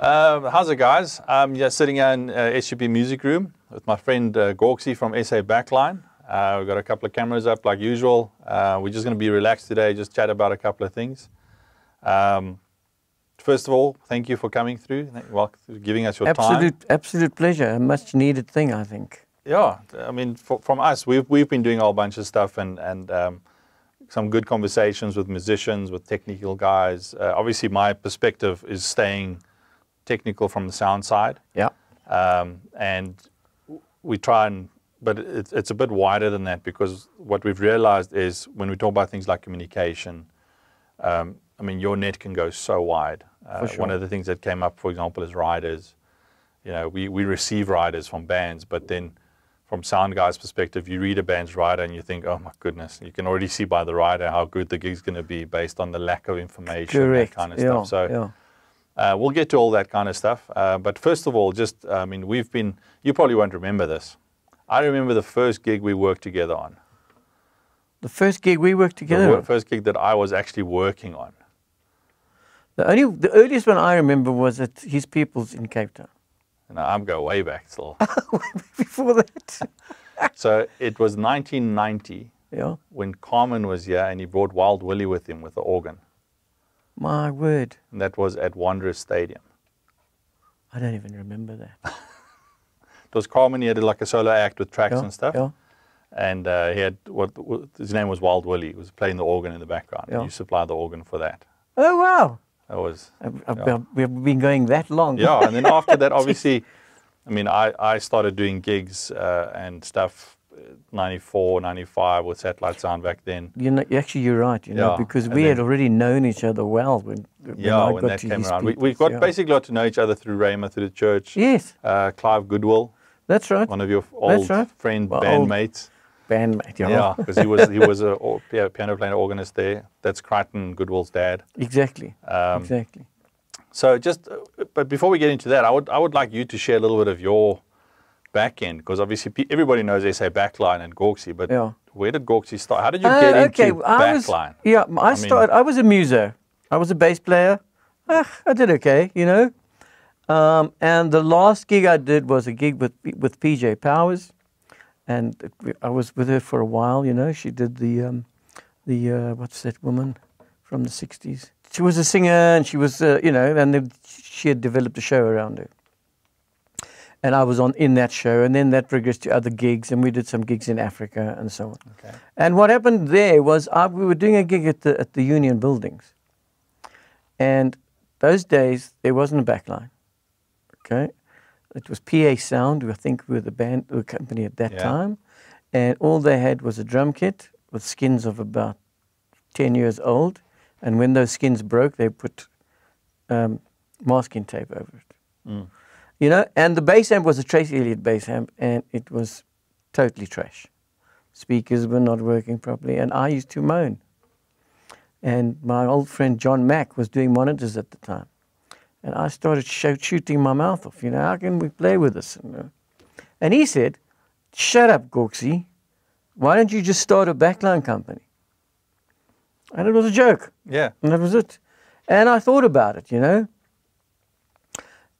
Um, how's it, guys? I'm just sitting in uh, SUP Music Room with my friend uh, Gorksie from SA Backline. Uh, we've got a couple of cameras up like usual. Uh, we're just going to be relaxed today, just chat about a couple of things. Um, first of all, thank you for coming through. Well, giving us your Absolute, time. absolute pleasure. A much needed thing, I think. Yeah, I mean, for, from us, we've we've been doing a whole bunch of stuff and and um, some good conversations with musicians, with technical guys. Uh, obviously, my perspective is staying technical from the sound side. Yeah. um, and we try and but it's, it's a bit wider than that because what we've realized is when we talk about things like communication um, i mean your net can go so wide uh, For sure. one of the things that came up for example is riders you know we, we receive riders from bands but then from sound guys perspective you read a band's rider and you think oh my goodness you can already see by the rider how good the gig's going to be based on the lack of information Correct. that kind of yeah, stuff so yeah. Uh, we'll get to all that kind of stuff. Uh, but first of all, just, I mean, we've been, you probably won't remember this. I remember the first gig we worked together on. The first gig we worked together. The on. first gig that I was actually working on. The only, the earliest one I remember was at His People's in Cape Town. And I'm going way back still. Before that, so it was 1990 yeah. when Carman was here and he brought Wild Willie with him with the organ. My word, And that was at Wanderers Stadium. I don't even remember that. It was Carman, he had like a solo act with tracks Yeah, and stuff. yeah. And uh, he had, what, what, his name was Wild Willie. He was playing the organ in the background. Yeah. You supplied the organ for that. Oh wow, That was Yeah. we've been going that long. yeah, and then after that, obviously, I mean, I, I started doing gigs uh, and stuff, 94, 95 with Satellite Sound back then. You know, actually, you're right. You know, Yeah, because we had already known each other well when, when Yeah, I when that came around. We, we got yeah. basically got to know each other through Rhema, through the church. Yes, Uh, Clive Goodwill, that's right. one of your old right. friend Well, bandmates. Bandmate. Yeah. Yeah, because he was he was a piano player organist there. That's Crichton Goodwill's dad. Exactly. Um, exactly. So just, uh, but before we get into that, I would I would like you to share a little bit of your back end because obviously everybody knows SA Backline and Gorksie, but Yeah. where did Gorksie start? How did you Uh, get okay, into I was, Backline? yeah, I mean- started. I was a muso. I was a bass player. Ah, I did okay, you know. Um, and the last gig I did was a gig with with PJ Powers, and I was with her for a while. You know, she did the um, the uh, what's that woman from the '60s? She was a singer, and she was uh, you know, and she had developed a show around her. And I was on in that show, and then that progressed to other gigs, and we did some gigs in Africa and so on. Okay. And what happened there was I, we were doing a gig at the at the Union Buildings, and those days there wasn't a backline. Okay, it was PA Sound. I think we were the band, the company at that Yeah. time, and all they had was a drum kit with skins of about ten years old, and when those skins broke, they put um, masking tape over it. Mm. You know, and the bass amp was a Trace Elliot bass amp, and it was totally trash. Speakers were not working properly, and I used to moan. And my old friend John Mack was doing monitors at the time, and I started shooting my mouth off. You know, how can we play with this? You uh, know? And he said, "Shut up, Gorksie. Why don't you just start a backline company?" And it was a joke. Yeah. And that was it. And I thought about it, you know.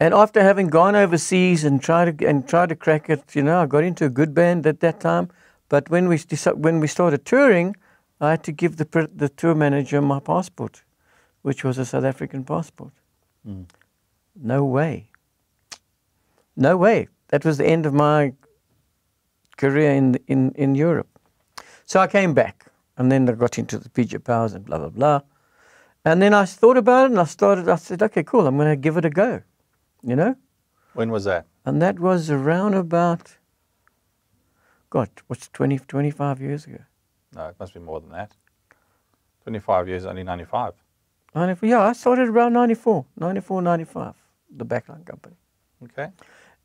And after having gone overseas and tried to and tried to crack it, you know, I got into a good band at that time. But when we when we started touring, I had to give the the tour manager my passport, which was a South African passport. Mm. No way. No way. That was the end of my career in in in Europe. So I came back, and then I got into the PJ Powers and blah blah blah. And then I thought about it, and I started. I said, okay, cool. I'm going to give it a go. You know. When was that? And that was around about, God, what's 20, 25 years ago? No, it must be more than that. 25 years, only 95. 94, yeah, I started around 94, 94, 95, the backline company. Okay.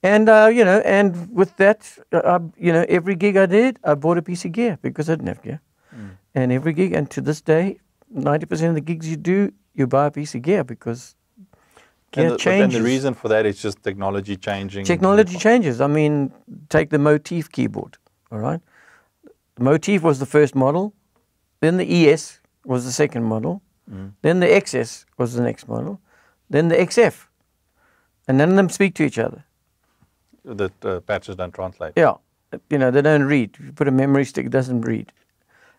And, uh, you know, and with that, uh, you know, every gig I did, I bought a piece of gear because I didn't have gear. Mm. And every gig, and to this day, 90% of the gigs you do, you buy a piece of gear because And the, then the reason for that is just technology changing. Technology changes. I mean, take the Motif keyboard, all right? The Motif was the first model, then the ES was the second model, Mm. then the XS was the next model, then the XF. and none of them speak to each other. The uh, patches don't translate. Yeah, you know they don't read. If you put a memory stick, it doesn't read.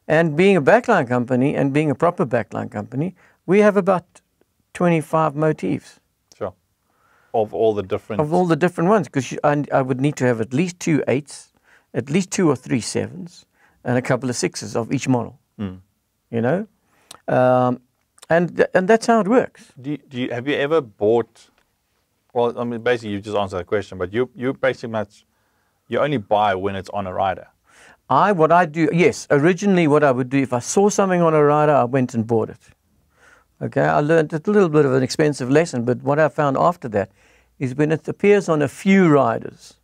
And being a backline company and being a proper backline company, we have about 25 motifs. Of all the different. of all the different ones because I, I would need to have at least two eights, at least two or three sevens, and a couple of sixes of each model. Mm. You know, um, and th- and that's how it works. Do you, do you, have you ever bought? Well, I mean, basically, you just answered the question, but you you basically much you only buy when it's on a rider. I what I do yes originally what I would do if I saw something on a rider I went and bought it. Okay, I learned a little bit of an expensive lesson, but what I found after that is when it appears on a few riders,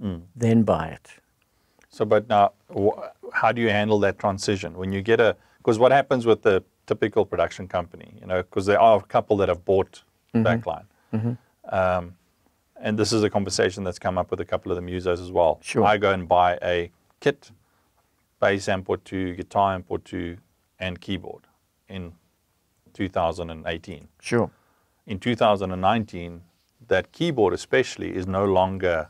hmm. then buy it. So, but now, how do you handle that transition when you get a? Because what happens with the typical production company, you know, because there are a couple that have bought mm-hmm. backline, mm-hmm. um, and this is a conversation that's come up with a couple of the musos as well. Sure. I go and buy a kit, bass import two, guitar import two, and keyboard in 2018. Sure. In 2019, that keyboard especially is no longer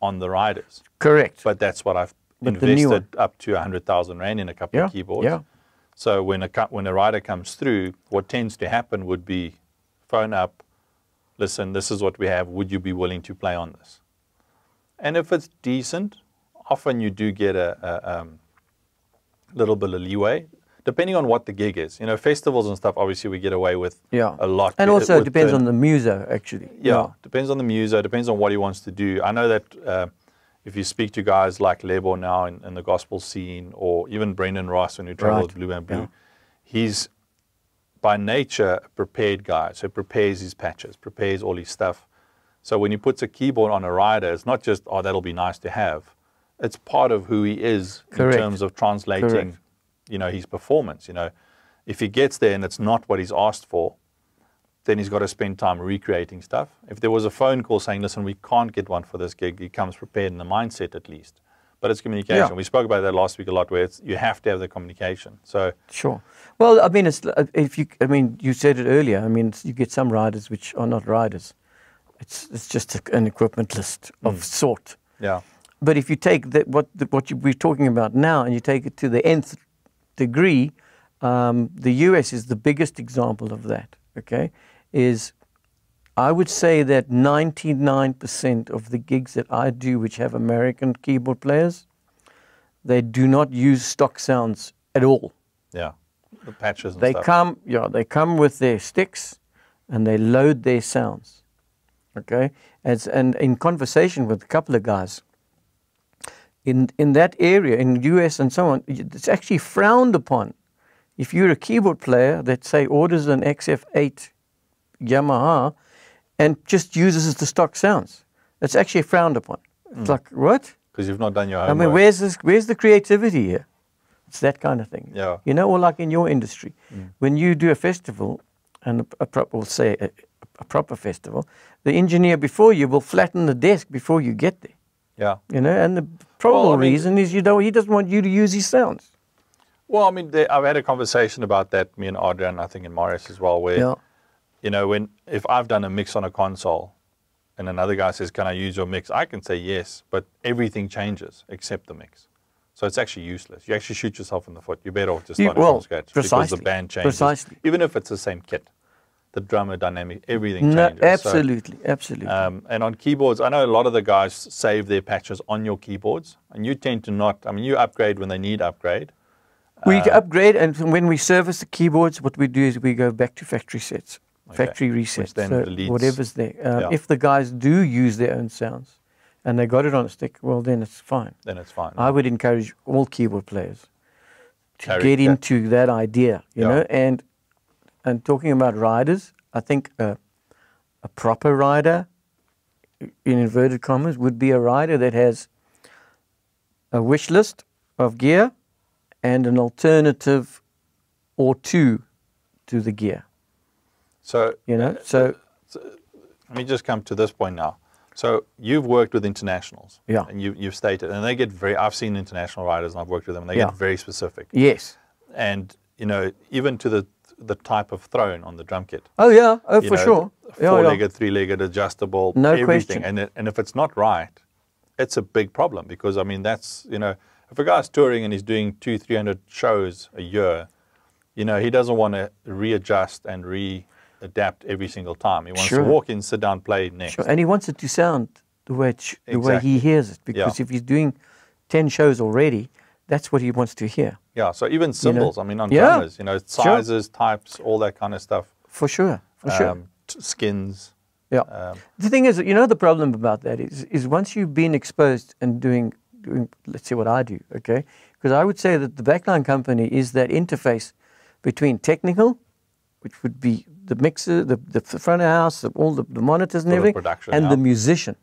on the riders. Correct. But that's what I've But invested up to 100,000 Rand in a couple yeah. of keyboards. Yeah. So when a, when a rider comes through, what tends to happen would be phone up, listen, this is what we have. Would you be willing to play on this? And if it's decent, often you do get a, a um, little bit of leeway, depending on what the gig is. You know, festivals and stuff, obviously we get away with Yeah. a lot. And also it depends the- on the muso actually. yeah, depends on the muso, depends on what he wants to do. I know that uh, if you speak to guys like Lebo now in, in the gospel scene, or even Brendan Ross when he travels Right, Blue and Blue, yeah. he's by nature a prepared guy. So he prepares his patches, prepares all his stuff. So when he puts a keyboard on a rider, it's not just oh that'll be nice to have. It's part of who he is Correct. in terms of translating, Correct. You know, his performance. You know, if he gets there and it's not what he's asked for, then he's got to spend time recreating stuff. If there was a phone call saying, listen, we can't get one for this gig, he comes prepared in the mindset at least. But it's communication. Yeah. We spoke about that last week a lot, where it's, you have to have the communication. So, Sure. Well, I mean, it's uh, if you. I mean, you said it earlier. I mean, you get some riders which are not riders. It's it's just a, an equipment list of sort. yeah, But if you take that what the, what you, we're talking about now and you take it to the nth degree, um, the US is the biggest example of that. Okay, is I would say that 99% of the gigs that I do, which have American keyboard players, they do not use stock sounds at all. yeah. The patches and They stuff. come, yeah, they come with their sticks, and they load their sounds. Okay, As, and in conversation with a couple of guys in in that area in the US and so on, it's actually frowned upon. If you're a keyboard player that say orders an XF8 Yamaha and just uses the stock sounds, it's actually frowned upon. It's hmm. like what? Because you've not done your homework. I mean, where's this? Where's the creativity here? It's that kind of thing. Yeah. You know, or like in your industry, hmm. when you do a festival, and a, a prop, we'll say a, a proper festival, the engineer before you will flatten the desk before you get there. yeah. You know, and the probable I mean- reason is you don't. He doesn't want you to use his sounds. Well, I mean, there, I've had a conversation about that, me and Adrian, I think, in Morris as well, where, Yeah. you know, when if I've done a mix on a console and another guy says, Can I use your mix? I can say yes, but everything changes except the mix. So it's actually useless. You actually shoot yourself in the foot. You're better off just starting well, from scratch because the band changes. precisely. Even if it's the same kit, the drummer dynamic, everything No, changes. So, absolutely, absolutely. um, and on keyboards, I know a lot of the guys save their patches on your keyboards, and you tend to not. I mean, you upgrade when they need upgrade. we uh, upgrade, and when we service the keyboards, what we do is we go back to factory sets, Okay. factory resets, then so whatever's there. Uh, Yeah. If the guys do use their own sounds, and they got it on a stick, well, then it's fine. Then it's fine. I would encourage all keyboard players to Carry- get yeah. into that idea, you Yeah. know. And and talking about riders, I think a, a proper rider, in inverted commas, would be a rider that has a wish list of gear and an alternative or two to the gear. so You know, uh, uh, so let me just come to this point now. So you've worked with internationals, Yeah. and you, you've stated, and they get very. I've seen international riders, and I've worked with them. and They Yeah. get very specific, yes, and you know, even to the the type of throne on the drum kit. Oh yeah, oh You for know, sure. th- Yeah, yeah. Four-legged, three-legged, adjustable, No everything. question. And it, and if it's not right, it's a big problem because I mean that's you know if a guy's touring and he's doing two, three hundred shows a year, you know he doesn't want to readjust and re-adapt every single time. He wants Sure. to walk in, sit down, play next. Sure. And he wants it to sound the way it the way he hears it. Because Yeah. if he's doing ten shows already, that's what he wants to hear. Yeah, so even cymbals. I mean, on Yeah. drummers, you know, sizes, types, all that kind of stuff. For sure. For sure. Um, t- skins. Yeah. Um, the thing is, you know, the problem about that is, is once you've been exposed and doing, doing, let's see what I do, okay? Because I would say that the backline company is that interface between technical, which would be the mixer, the, the front of house, the, all the, the monitors and everything, production, and yeah. the musician.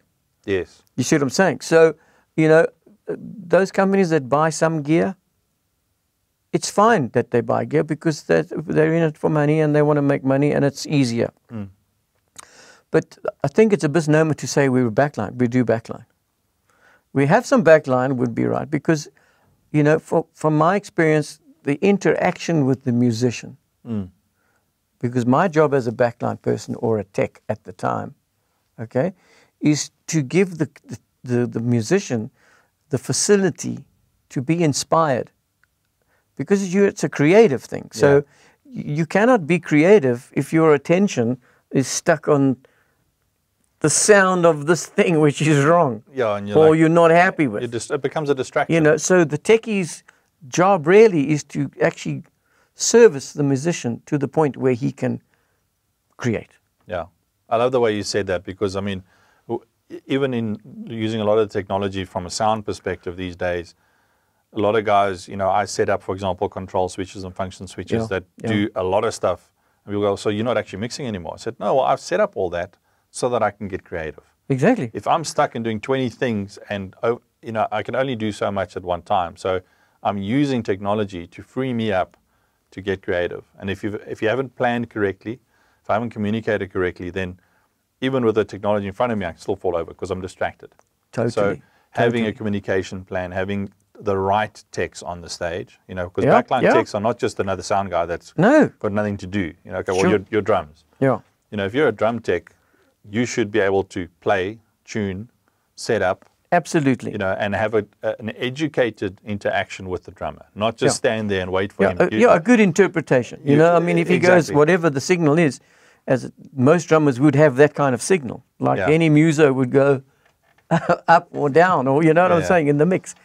yes. You see what I'm saying? So, you know, uh, those companies that buy some gear, it's fine that they buy gear because they're, they're in it for money and they want to make money and it's easier. Hmm. But I think it's a misnomer to say we were backline. We do backline. We have some backline would be right because, you know, for, from my experience, the interaction with the musician, hmm. because my job as a backline person or a tech at the time, okay, is to give the, the, the, the musician the facility to be inspired because you, it's a creative thing. So y you cannot be creative if your attention is stuck on the sound of this thing which is wrong Yeah, and you're or like- you're not happy with. It, just, it becomes a distraction. You know, so the techie's job really is to actually service the musician to the point where he can create. Yeah, I love the way you said that because I mean, even in using a lot of technology from a sound perspective these days, a lot of guys, you know, I set up, for example, control switches and function switches Yeah, that yeah. do a lot of stuff. And people go, so you're not actually mixing anymore? I said, no, well, I've set up all that so that I can get creative. Exactly. If I'm stuck in doing 20 things and oh, you know, I can only do so much at one time. So I'm using technology to free me up to get creative. And if you if you haven't planned correctly, if I haven't communicated correctly, then even with the technology in front of me, I can still fall over because I'm distracted. Totally. So Totally, having a communication plan, having the right techs on the stage, you know, because Yeah, backline yeah. techs are not just another sound guy that's No. got nothing to do. You know, okay, well, Sure. your, your drums. Yeah. You know, if you're a drum tech, you should be able to play, tune, set up, Absolutely. you know, and have a, a- an educated interaction with the drummer, not just Yeah. stand there and wait for yeah, him. a, You- yeah, a good interpretation. You, You- know, I mean, if he goes, whatever the signal is, as most drummers would have that kind of signal, like Yeah. any muso would go up or down, or you know what I'm saying, in the mix.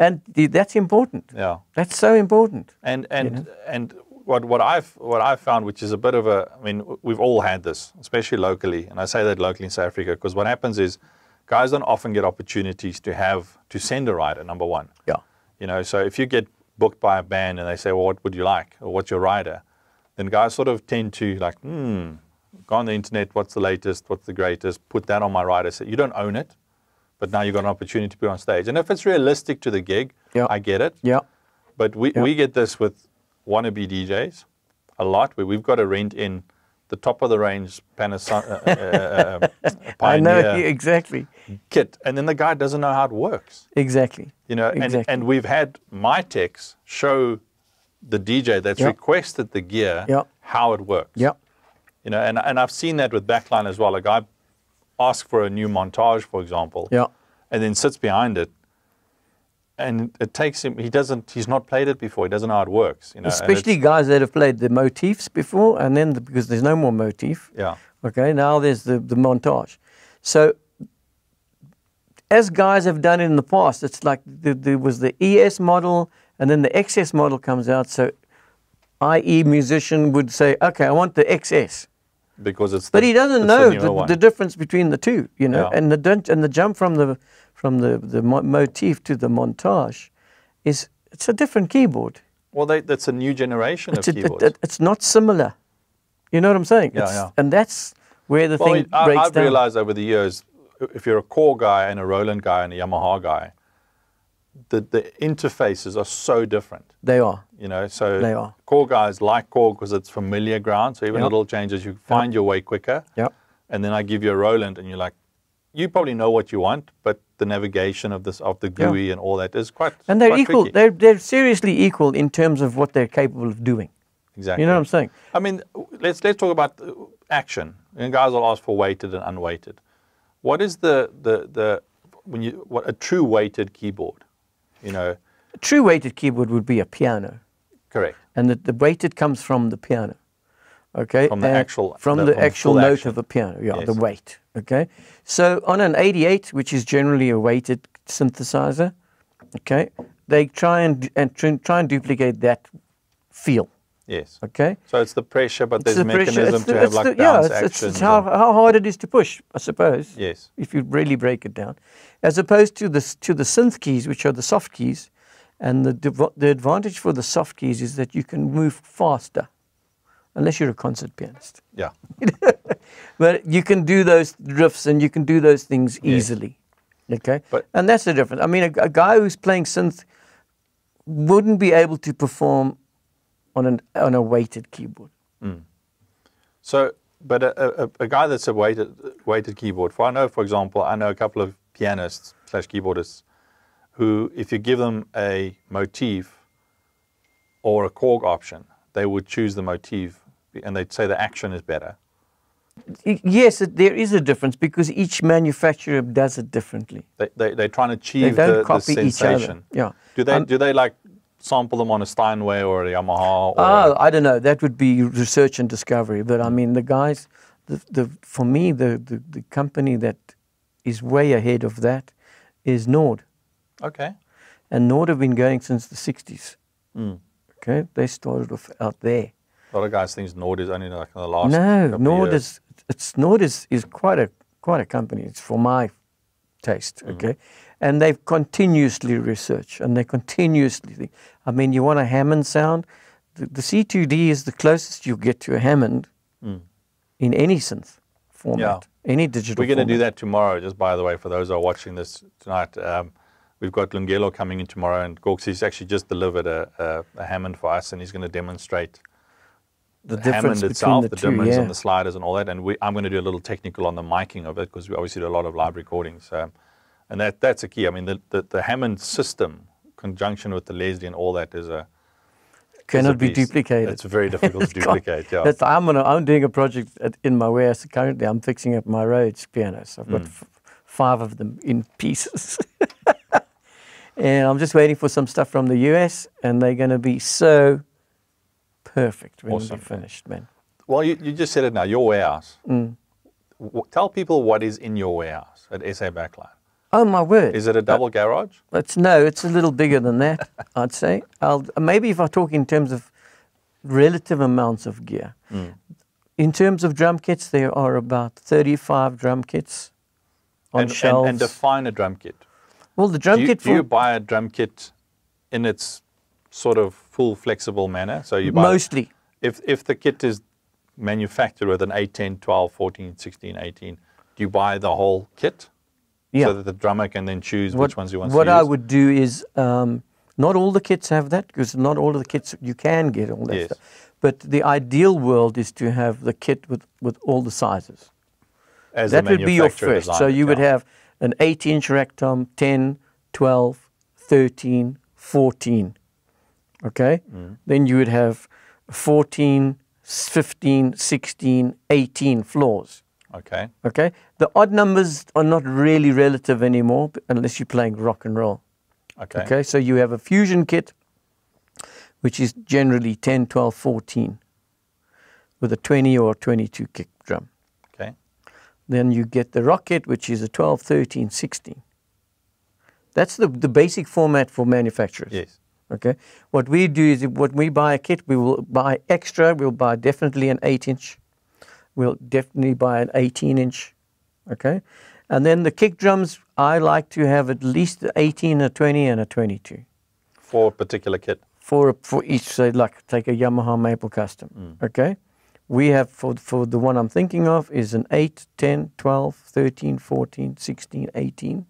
And th- that's important. yeah. That's so important. And and and what what I've what I've found, which is a bit of a, I mean, we've all had this, especially locally, and I say that locally in South Africa because what happens is, guys don't often get opportunities to have to send a rider. Number one, Yeah. you know, so if you get booked by a band and they say, well, what would you like, or what's your rider, then guys sort of tend to like, hmm, go on the internet, what's the latest, what's the greatest, put that on my rider. So you don't own it, but now you've got an opportunity to be on stage. And if it's realistic to the gig, Yeah. I get it. Yeah. But we, Yeah. we get this with wannabe DJs a lot, where we've got to rent in the top of the range Panasonic uh, uh, uh, I know Pioneer exactly. kit, and then the guy doesn't know how it works. Exactly. You know, and, Exactly. and we've had my techs show the DJ that's Yeah. requested the gear Yeah. how it works. Yeah. You know, and, and I've seen that with backline as well. A guy asks for a new montage, for example, Yeah. and then sits behind it, and it takes him. He doesn't. He's not played it before. He doesn't know how it works. You know, Especially guys that have played the motifs before, and then the, because there's no more motif. yeah, Okay, now there's the, the montage. So, as guys have done it in the past, it's like the, there was the ES model, and then the XS model comes out. So, i.e., musician would say, "Okay, I want the XS," because it's. but the, he doesn't know the, the difference between the two, you know. Yeah. And the and the jump from the from the the mo- motif to the montage is it's a different keyboard. well, they, that's a new generation It's, of a, keyboards. it, it- it's not similar. You know what I'm saying? Yeah, It's- yeah. And that's where the well, thing I, breaks I've down. realized over the years, if you're a Korg guy and a Roland guy and a Yamaha guy, the the interfaces are so different. They are. You know, so They are. Korg guys like Korg because it's familiar ground. So even Yep. little changes, you find your way quicker. Yep. And then I give you a Roland, and you're like, you probably know what you want, but the navigation of this of the Yeah. GUI and all that is quite And they're quite equal. tricky. They're they're seriously equal in terms of what they're capable of doing. exactly. You know what I'm saying? I mean, let's let's talk about uh, action. And guys will ask for weighted and unweighted. What is the the the when you what a true weighted keyboard? You know, A true weighted keyboard would be a piano, correct. and the, the weighted comes from the piano. Okay, From the and actual- from the- the, actual note action. of the piano. Yeah, Yes. the weight. Okay, so on an 88, which is generally a weighted synthesizer, okay, they try and and try and duplicate that feel. Yes. Okay, So it's the pressure, but there's the pressure, mechanism the- to have like the- yeah, it's, it's, actions. it's how, how hard it is to push, I suppose. yes. if you really break it down, as opposed to the to the synth keys, which are the soft keys, and the the advantage for the soft keys is that you can move faster, unless you're a concert pianist. Yeah. But you can do those riffs and you can do those things Yes. easily. Okay, But- and that's the difference. I mean, a, a guy who's playing synth wouldn't be able to perform on an on a weighted keyboard. So, but a, a, a guy that's a weighted weighted keyboard. For I know, for example, I know a couple of pianists slash keyboardists who, if you give them a motif or a Korg option, they would choose the motif, and they'd say the action is better. Yes, there is a difference because each manufacturer does it differently. They, they they're trying to They achieve don't the, the copy each other. sensation. Yeah. Do they Um, do they like sample them on a Steinway or a Yamaha? Or Oh, I don't know. That would be research and discovery. But I mean, the guys, the, the for me, the, the, the company that is way ahead of that is Nord. okay. And Nord have been going since the 60s. Mm. Okay, they started off out there. A lot of guys think Nord is only like in the last. no, Nord is it's Nord is, is quite a quite a company. It's for my taste. Mm. And they've continuously researched and they continuously. Think. I mean, you want a Hammond sound. The, the C2D is the closest you get to a Hammond in any synth format, any digital. We're going to do that tomorrow, just by the way, for those who are watching this tonight. Um, we've got Lungelo coming in tomorrow, and Gorksie's actually just delivered a, a, a Hammond for us, and he's going to demonstrate the Hammond itself, the, the, two. difference yeah. on the sliders and all that. And we, I'm going to do a little technical on the miking of it because we obviously do a lot of live recordings. Um, and that, that's a key. I mean, the, the, the Hammond system, conjunction with the Leslie and all that, is a Cannot be duplicated. It's very difficult to duplicate. Yeah. That's, I'm, gonna, I'm doing a project at, in my warehouse currently. I'm fixing up my Rhodes pianos. I've Mm. got f- five of them in pieces. and I'm just waiting for some stuff from the US, and they're going to be so perfect when Awesome. they're finished, man. Well, you, you just said it now. Your warehouse. Mm. Tell people what is in your warehouse at SA Backline. Oh, my word. Is it a double garage? It's no, it's a little bigger than that, I'd say. I'll, maybe if I talk in terms of relative amounts of gear. Mm. In terms of drum kits, there are about 35 drum kits on and, shelves. and, and define a drum kit. well, the drum do you, kit do you buy a drum kit in its sort of full flexible manner? So you buy mostly. if if the kit is manufactured with an 8, 10, 12, 14, 16, 18, do you buy the whole kit? Yeah. So that the drummer can then choose what which ones he wants what I would do is um, not all the kits have that because not all of the kits you can get all that Yes. stuff. But the ideal world is to have the kit with, with all the sizes. As that would be your first. So you would have an 8 inch rack tom, 10, 12, 13, 14. Okay? Mm. Then you would have 14, 15, 16, 18 floors. Okay. Okay? The odd numbers are not really relative anymore unless you're playing rock and roll. Okay. Okay? So you have a fusion kit, which is generally 10, 12, 14, with a 20 or 22 kick drum. Okay. Then you get the rock kit, which is a 12, 13, 16. That's the, the basic format for manufacturers. Yes. Okay. What we do is when we buy a kit, we will buy extra. We'll buy definitely an 8 inch. We'll definitely buy an 18 inch. Okay. And then the kick drums, I like to have at least a 18, a 20, and a 22 For a particular kit. for for each. Say like take a Yamaha Maple Custom. Mm. Okay. We have for for the one I'm thinking of is an 8, 10, 12, 13, 14, 16, 18.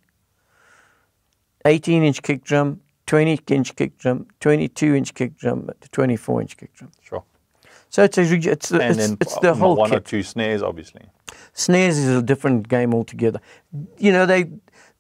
18 inch kick drum, 20 inch kick drum, 22 inch kick drum, 24 inch kick drum. Sure. So it's a, it's it's, it's the whole one or kit. two snares, obviously. Snares is a different game altogether. You know they,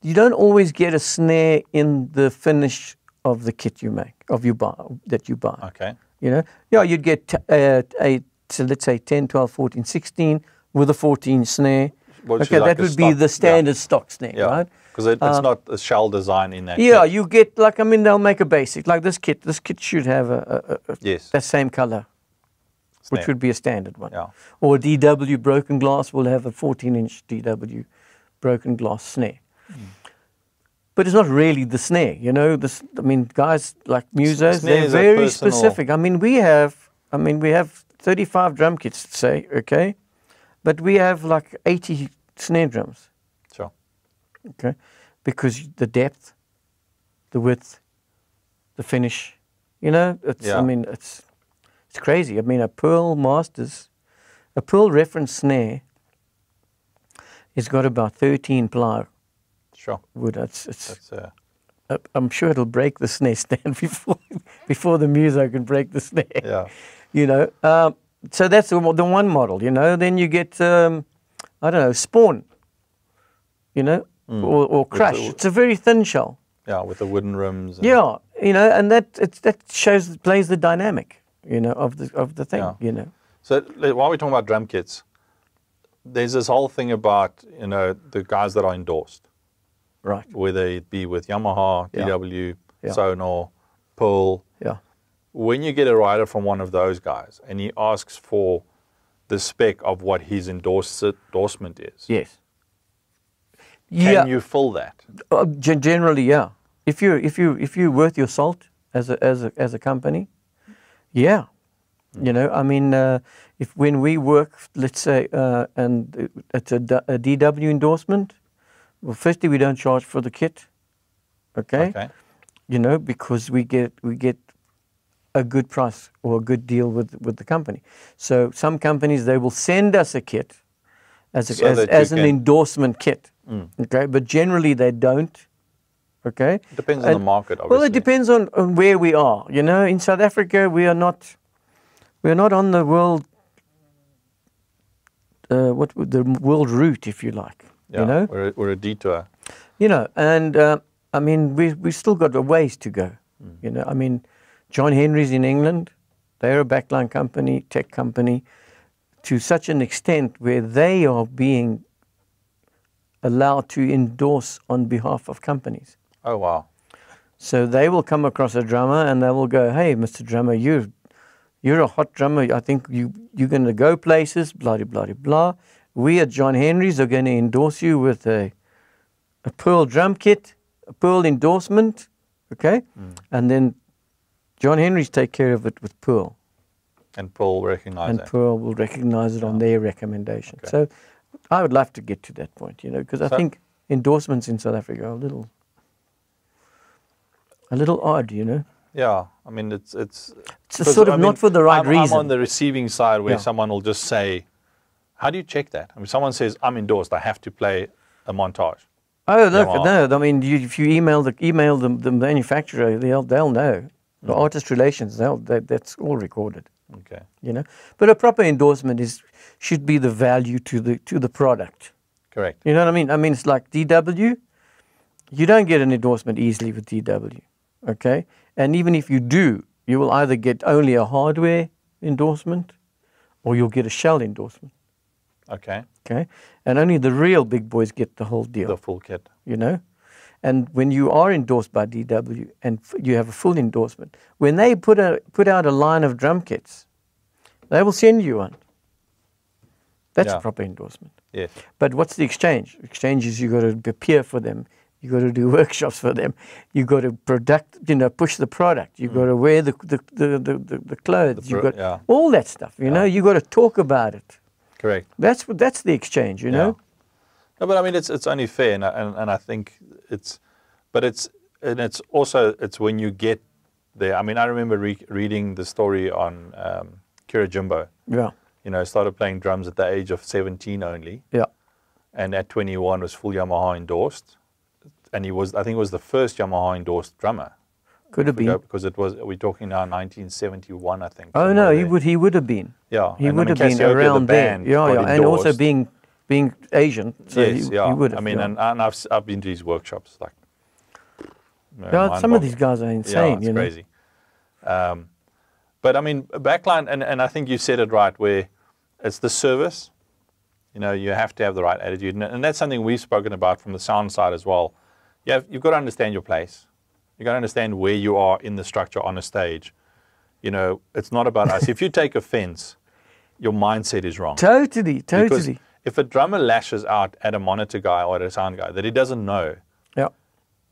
you don't always get a snare in the finish of the kit you make of you buy that you buy. Okay. You know, yeah, you'd get t- uh, a so let's say 10, 12, 14, 16 with a 14 snare. Which okay, like that would be the standard stock snare, Yeah. right? Because it, it's Uh, not a shell design in that. Yeah, kit. you get like I mean they'll make a basic like this kit. This kit should have a, a, a, a Yes. that same color, which would be a standard one. Yeah. Or a DW broken glass will have a 14 inch DW broken glass snare. Hmm. But it's not really the snare, you know. This, I mean, guys like Musos, they're very specific. I mean, we have, I mean, we have 35 drum kits, to say, okay, but we have like 80 snare drums, Sure. okay, because the depth, the width, the finish, you know, it's. I mean, it's it's crazy. I mean, a Pearl Masters, a Pearl reference snare, has got about 13 ply Sure. wood. It's, it's That's uh, I'm sure it'll break the snare stand before before the muso can break the snare. yeah. You know, um, so that's the, the one model. You know, then you get um, I don't know spawn. You know, or, or Mm. the it's a very thin shell. Yeah, with the wooden rims. And, Yeah, you know, and that it's, that shows plays the dynamic. You know, of the of the thing. Yeah. You know. So while we're talking about drum kits, there's this whole thing about you know the guys that are endorsed, Right. whether it be with Yamaha, Yeah. DW, Yeah. Sonor, Pearl. Yeah. When you get a rider from one of those guys and he asks for the spec of what his endorse, endorsement is, Yes. can yeah. you fill that? Uh, gen- generally, yeah. If you if you if you're worth your salt as a as a as a company, yeah. You know, I mean, uh, if when we work, let's say, uh, and it's a, D- a DW endorsement, well, firstly we don't charge for the kit, okay? Okay. You know, because we get we get a good price or a good deal with with the company. So some companies they will send us a kit as a, So as, as an endorsement kit. Mm. Okay, but generally they don't. Okay. Depends on the market, obviously. Well, it depends on, on where we are. You know, in South Africa, we are not, we are not on the world, uh, what the world route, if you like. Yeah, You know, we're, a- we're a detour. you know, and uh, I mean, we we still got a ways to go. Mm. You know, I mean, John Henry's in England. They're a backline company, tech company, to such an extent where they are being allowed to endorse on behalf of companies. Oh wow. So they will come across a drummer and they will go, "Hey, Mr. Drummer, you, you're a hot drummer. I think you you're going to go places. Blah blah blah blah. We at John Henry's are going to endorse you with a a Pearl drum kit, a Pearl endorsement, okay, mm. and then John Henry's take care of it with Pearl, And Pearl recognise and that. Pearl will recognize it on their recommendation. Okay. So I would love to get to that point, you know, because I So- think endorsements in South Africa are a little. A little odd, you know. Yeah, I mean it's it's It's sort of I mean, not for the right I'm, reason. I'm on the receiving side where Yeah. someone will just say, "How do you check that?" I mean, someone says, "I'm endorsed. I have to play a montage." oh, look, no. I mean, you, if you email the email the, the manufacturer, they'll they'll know. The Mm. artist relations, they'll that, that's all recorded. Okay. You know, but a proper endorsement is should be the value to the to the product. Correct. You know what I mean? I mean, it's like DW. You don't get an endorsement easily with DW, okay? And even if you do, you will either get only a hardware endorsement, or you'll get a shell endorsement. Okay. Okay, and only the real big boys get the whole deal. The full kit. you know. And when you are endorsed by DW and f- you have a full endorsement, when they put a put out a line of drum kits, they will send you one. That's Yeah. a proper endorsement. Yes. But what's the exchange? Exchange is you got to appear for them. You got to do workshops for them. You got to product, you know, push the product. You got to wear the the, the, the, the, the clothes. you Mm. got yeah. all that stuff. You know, you got to talk about it. Correct. That's what that's the exchange. You know. No, but I mean, it's it's only fair, and I- and, and I think it's, but it's and it's also it's when you get there. I mean, I remember re- reading the story on um, Akira Jimbo. Yeah. You know, started playing drums at the age of 17 only, Yeah. and at 21 was full Yamaha endorsed, and he was I think it was the first Yamaha endorsed drummer. Could have been. because it was we're talking now 1971, I think. Oh no, he there. would he would have been. Yeah, He and would I have mean, been Cassiopeia, the around there. band, Yeah, yeah, and also being being Asian. So yes, he, yeah. he would have. I mean, yeah. and, and I've I've been to his workshops, like. you know, Yeah, some of these guys are insane. Yeah, it's you know. crazy. Um, But I mean, backline, and, and I think you said it right, where it's the service. You know, you have to have the right attitude, and, and that's something we've spoken about from the sound side as well. You have, you've got to understand your place. You've got to understand where you are in the structure on a stage. You know, it's not about us. If you take offense, your mindset is wrong. Totally, Because totally. if a drummer lashes out at a monitor guy or at a sound guy that he doesn't know, Yeah.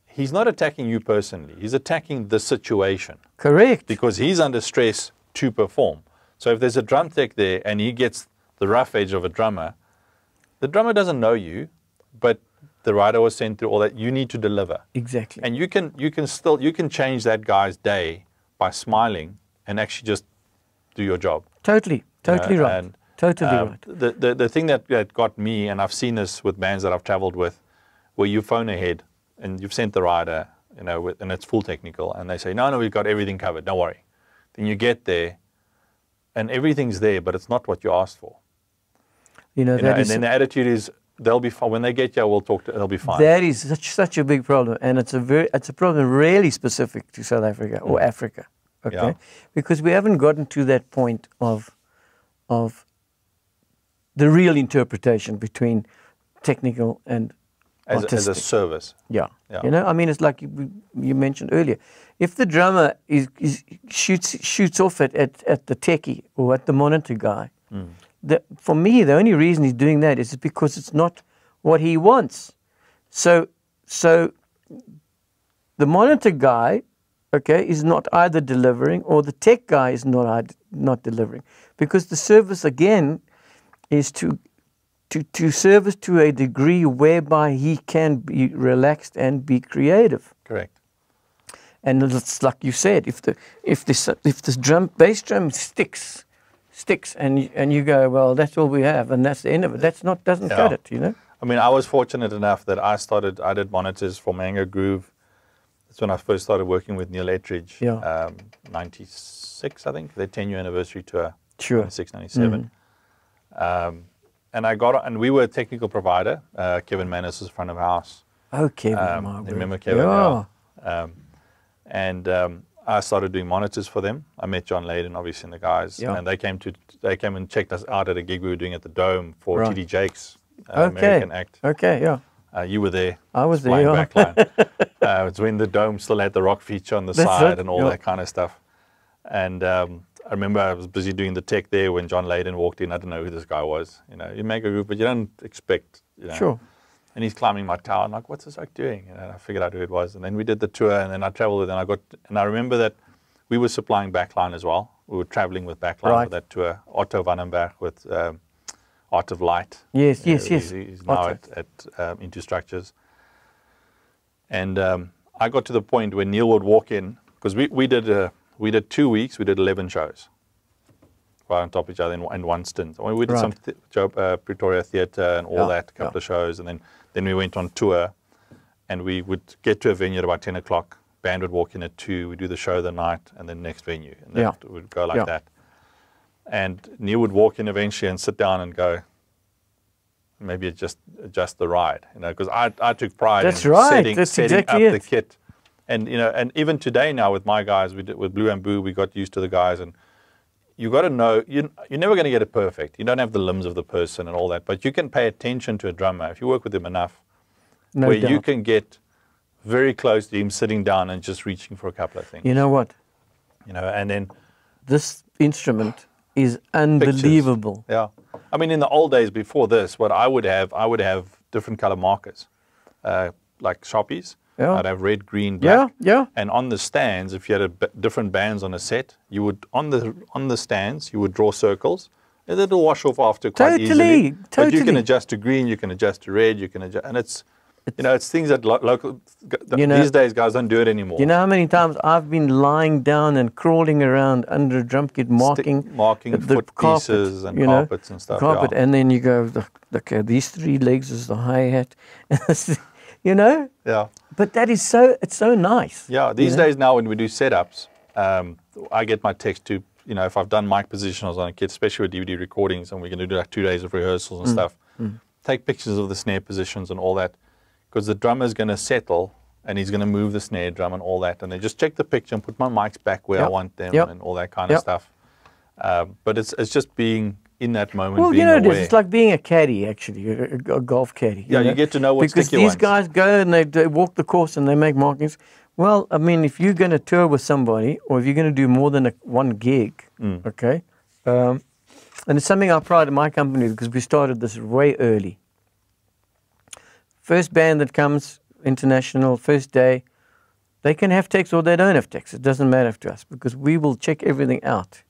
he's not attacking you personally. He's attacking the situation Correct. because he's under stress to perform. So if there's a drum tech there and he gets the rough edge of a drummer, the drummer doesn't know you, but the rider was sent through all that. You need to deliver, Exactly. and you can you can still you can change that guy's day by smiling and actually just do your job. totally, you know, totally right. and, totally um, right. The, the, the thing that, that got me, and I've seen this with bands that I've traveled with, where you phone ahead and you've sent the rider, you know, with, and it's full technical, and they say, no, no, we've got everything covered, don't worry. Then you get there, and everything's there, but it's not what you asked for. You know, You know, that and then the attitude is, they'll be fine. When they get here, we'll talk to, they'll be fine. that is such such a big problem, and it's a very it's a problem really specific to South Africa or Africa, okay? Mm. Yeah. Because we haven't gotten to that point of of the real interpretation between technical and as, a- as a service. Yeah. Yeah. You know, I mean, it's like you, you mentioned earlier. If the drummer is, is shoots shoots off at, at, at the techie or at the monitor guy, Hmm. The, for me, the only reason he's doing that is because it's not what he wants. So, so the monitor guy, okay, is not either delivering or the tech guy is not not delivering because the service again is to to, to service to a degree whereby he can be relaxed and be creative. Correct. And it's like you said, if the if this if this drum bass drum sticks, sticks, and you, and you go, well, that's all we have, and that's the end of it. That's not doesn't cut it, you know. I mean, I was fortunate enough that I started, I did monitors for Mango Groove. That's when I first started working with Neil Etheridge. Yeah. Um, 96, I think, their 10 year anniversary tour. Sure. 96, 97. Um, and I got, and we were a technical provider. Uh, Kevin Manis was front of house. Oh, Kevin, Um, my you word. remember Kevin? Yeah. Yeah. Um, and um, I started doing monitors for them. I met John Leyden, obviously, and the guys, Yeah. and they came to they came and checked us out at a gig we were doing at the Dome for Right. TD Jakes uh, Okay. American Act. Okay, yeah. Uh, you were there. I was there, yeah. backline. uh, it's when the dome still had the rock feature on the That's side right, and all yeah. that kind of stuff. And um, I remember I was busy doing the tech there when John Leyden walked in. I don't know who this guy was. You know, you make a group, but you don't expect. You know. Sure. And he's climbing my tower. I'm like, what's this like doing? And I figured out who it was. And then we did the tour, and then I traveled with. And I got. And I remember that we were supplying backline as well. We were traveling with backline Right. for that tour. Otto Vandenberg with um, Art of Light. Yes, yes, know, yes. He's, he's now Otto. at, at um, Into Structures. And um, I got to the point where Neil would walk in because we, we did uh, we did two weeks. We did eleven shows, right on top of each other in, in one stint. I mean, we did some th- Job, uh, Pretoria Theatre and all Yeah, that, a couple yeah. of shows, and then then we went on tour, and we would get to a venue at about ten o'clock. Band would walk in at two. We'd do the show the night, and then next venue, and then Yeah. it would go like Yeah. that. And Neil would walk in eventually and sit down and go, maybe just adjust the ride, you know, because I, I took pride That's in right, setting, that's setting exactly up it. the kit. And you know, and even today now with my guys, we did with Blue and Boo, we got used to the guys, and you got to know you you're never going to get it perfect. You don't have the limbs of the person and all that, but you can pay attention to a drummer if you work with him enough, No where doubt. you can get very close to him sitting down and just reaching for a couple of things. you know what? You know, and then This instrument is unbelievable. Yeah, I mean, in the old days before this, what I would have, I would have different color markers, uh, like sharpies. Yeah. I'd have red, green, black. yeah. yeah. And on the stands, if you had a b- different bands on a set, you would on the on the stands you would draw circles. And it'll wash off after quite Totally, easily. But you can adjust to green, you can adjust to red, you can adjust, and it's, you know, it's things that lo- local. You know- these days, guys don't do it anymore. You know how many times I've been lying down and crawling around under a drum kit, marking marking the foot carpet, pieces and you know, carpets and stuff, Carpet, yeah. and then you go, "Look, okay, uh, these three legs is the hi hat, you know. yeah. But that is so it's so nice. Yeah, these know? days now when we do setups, um, I get my text to, you know, if I've done mic positionals on a kit, especially with DVD recordings, and we're going to do like two days of rehearsals Mm. and stuff, take pictures of the snare positions and all that, because the drummer's going to settle and he's going to move the snare drum and all that, and then just check the picture and put my mics back where I want them Yep. and all that kind Yep. of stuff. Um, but it's it's just being in that moment. Well, you know, it is. aware. It's like being a caddy, actually, a, a- a golf caddy. Yeah, you get to know what because these guys go and they, they walk the course and they make markings. Well, I mean, if you're going to tour with somebody, or if you're going to do more than a, one gig, Mm. okay, um, and it's something I pride in my company because we started this way early. First band that comes international, first day, they can have text or they don't have text. It doesn't matter to us because we will check everything out,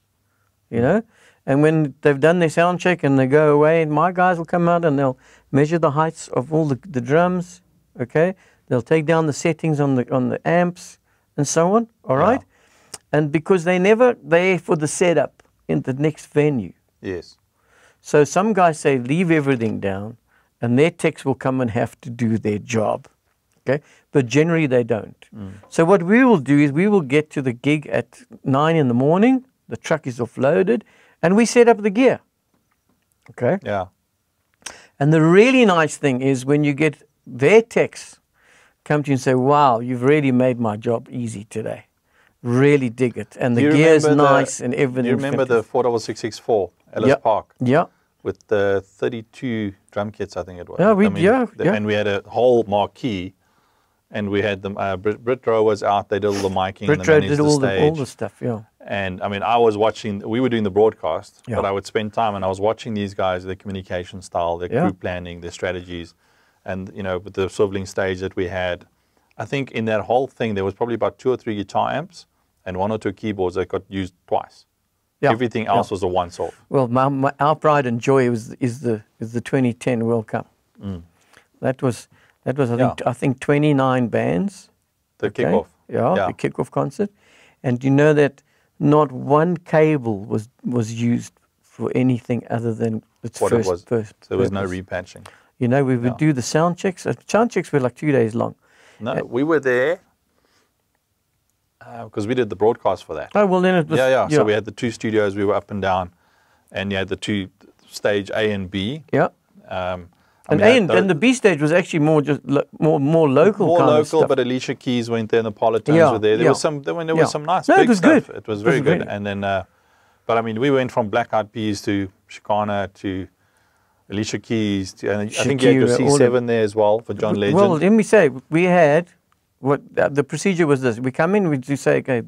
you know. And when they've done their sound check and they go away, my guys will come out and they'll measure the heights of all the, the drums. Okay, they'll take down the settings on the on the amps and so on. All right, and because they're never there for the setup in the next venue. yes. So some guys say leave everything down, and their techs will come and have to do their job. Okay, but generally they don't. Mm. So what we will do is we will get to the gig at nine in the morning. The truck is offloaded, and we set up the gear. Okay, Yeah. and the really nice thing is when you get their techs come to you and say, "Wow, you've really made my job easy today. Really dig it, and the gear's the- nice and everything." You remember the 46664 Ellis Yep. Park Yeah. with the 32 drum kits? I think it was. Yeah, we- yeah, the- yeah. And we had a whole marquee, and we had them. Uh, Brit, Brit Row was out. They did all the miking and Brit they Road did all the all the stuff. Yeah. And I mean, I was watching. We were doing the broadcast, Yeah. but I would spend time and I was watching these guys, their communication style, their Yeah. crew planning, their strategies, and you know, with the swiveling stage that we had. I think in that whole thing, there was probably about two or three guitar amps and one or two keyboards that got used twice. Yeah. Everything else was a once-off. Well, my, my, our pride and joy was is the is the 2010 World Cup. That was that was I think Mm. I think 29 bands. The okay? kickoff. Yeah, Yeah. the kickoff concert, and you know that not one cable was was used for anything other than its What it first was. first. So there was no repatching. You know, we would Yeah. do the sound checks. Uh, sound checks were like two days long. No, Uh, we were there because we did the broadcast for that. Oh well, then it was yeah, yeah, So we had the two studios. We were up and down, and you had the two stage A and B. yeah. Um, I And, mean, and, that- and the B stage was actually more just lo- more more local more kind of local, but Alicia Keys went there, and the Parlotones Yeah, were there. There yeah. was some. There, when there Yeah. was some nice No, it big was stuff. good. It was It very was good. And then, uh, but I mean, we went from Black Eyed Peas to Shakira to Alicia Keys. To, and I think you had your C7 there as well for John Legend. Well, let me say, we had what uh, the procedure was this: we come in, we do say, okay,